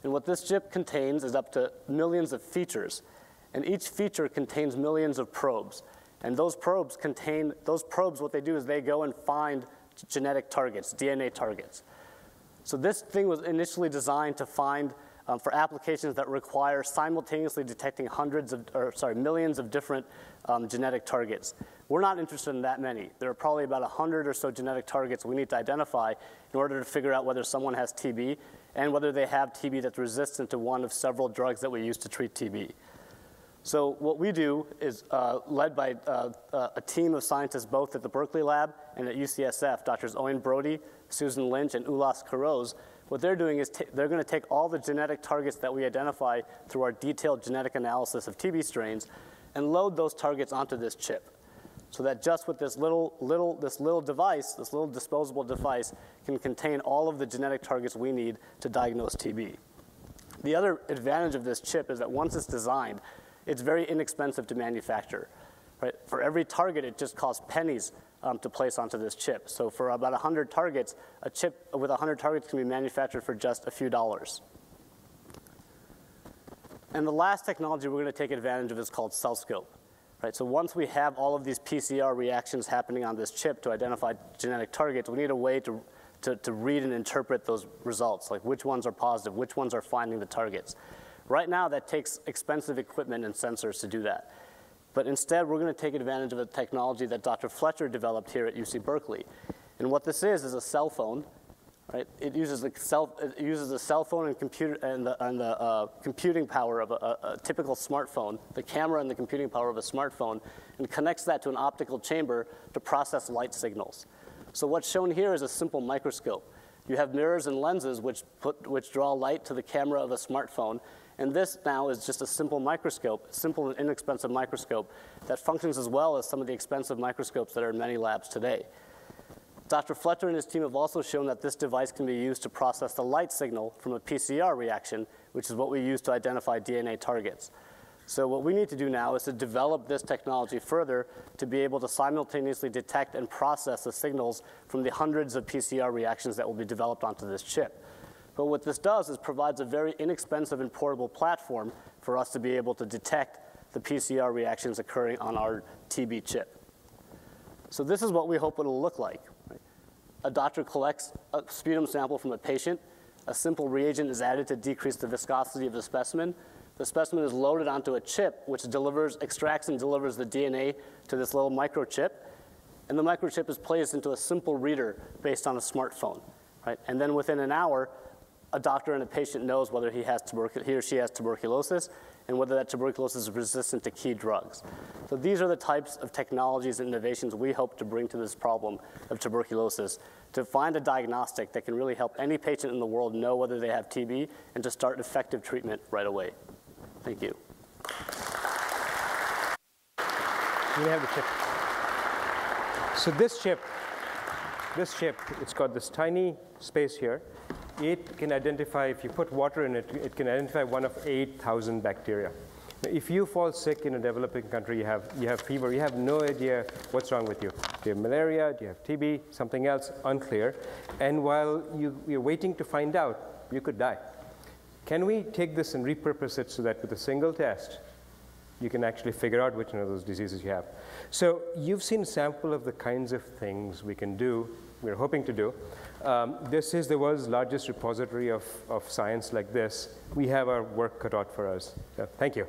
And what this chip contains is up to millions of features. And each feature contains millions of probes. And those probes contain, those probes, what they do is they go and find genetic targets, DNA targets. So this thing was initially designed to find um, for applications that require simultaneously detecting hundreds of, or sorry, millions of different um, genetic targets. We're not interested in that many. There are probably about 100 or so genetic targets we need to identify in order to figure out whether someone has TB and whether they have TB that's resistant to one of several drugs that we use to treat TB. So what we do is uh, led by uh, uh, a team of scientists both at the Berkeley lab and at UCSF, Drs. Eoin Brodie, Susan Lynch, and Ulas Karaoz. What they're doing is they're going to take all the genetic targets that we identify through our detailed genetic analysis of TB strains and load those targets onto this chip so that just with this little, little, this little device, this little disposable device, can contain all of the genetic targets we need to diagnose TB. The other advantage of this chip is that once it's designed, it's very inexpensive to manufacture. Right? For every target, it just costs pennies um, to place onto this chip. So for about 100 targets, a chip with 100 targets can be manufactured for just a few dollars. And the last technology we're going to take advantage of is called CellScope. Right, so once we have all of these PCR reactions happening on this chip to identify genetic targets, we need a way to, to, to read and interpret those results, like which ones are positive, which ones are finding the targets. Right now, that takes expensive equipment and sensors to do that. But instead, we're going to take advantage of a technology that Dr. Fletcher developed here at UC Berkeley. And what this is is a cell phone Right? It uses the cell, it uses the cell phone and computer and the, and the uh, computing power of a, a, a, typical smartphone, the camera and the computing power of a smartphone, and connects that to an optical chamber to process light signals. So what's shown here is a simple microscope. You have mirrors and lenses which, put, which draw light to the camera of a smartphone, and this now is just a simple microscope, simple and inexpensive microscope that functions as well as some of the expensive microscopes that are in many labs today. Dr. Fletcher and his team have also shown that this device can be used to process the light signal from a PCR reaction, which is what we use to identify DNA targets. So what we need to do now is to develop this technology further to be able to simultaneously detect and process the signals from the hundreds of PCR reactions that will be developed onto this chip. But what this does is provides a very inexpensive and portable platform for us to be able to detect the PCR reactions occurring on our TB chip. So this is what we hope it'll look like a doctor collects a sputum sample from a patient. A simple reagent is added to decrease the viscosity of the specimen. The specimen is loaded onto a chip, which delivers, extracts and delivers the DNA to this little microchip. And the microchip is placed into a simple reader based on a smartphone. Right? And then within an hour, a doctor and a patient knows whether he, has he or she has tuberculosis and whether that tuberculosis is resistant to key drugs. So these are the types of technologies and innovations we hope to bring to this problem of tuberculosis to find a diagnostic that can really help any patient in the world know whether they have TB and to start effective treatment right away. Thank you. You have the chip. So this chip, this chip, it's got this tiny space here it can identify, if you put water in it, it can identify one of 8,000 bacteria. If you fall sick in a developing country, you have, you have fever, you have no idea what's wrong with you. Do you have malaria? Do you have TB? Something else? Unclear. And while you, you're waiting to find out, you could die. Can we take this and repurpose it so that with a single test, you can actually figure out which one of those diseases you have? So you've seen a sample of the kinds of things we can do, we're hoping to do. Um, this is the world's largest repository of, of science like this. We have our work cut out for us. So, thank you.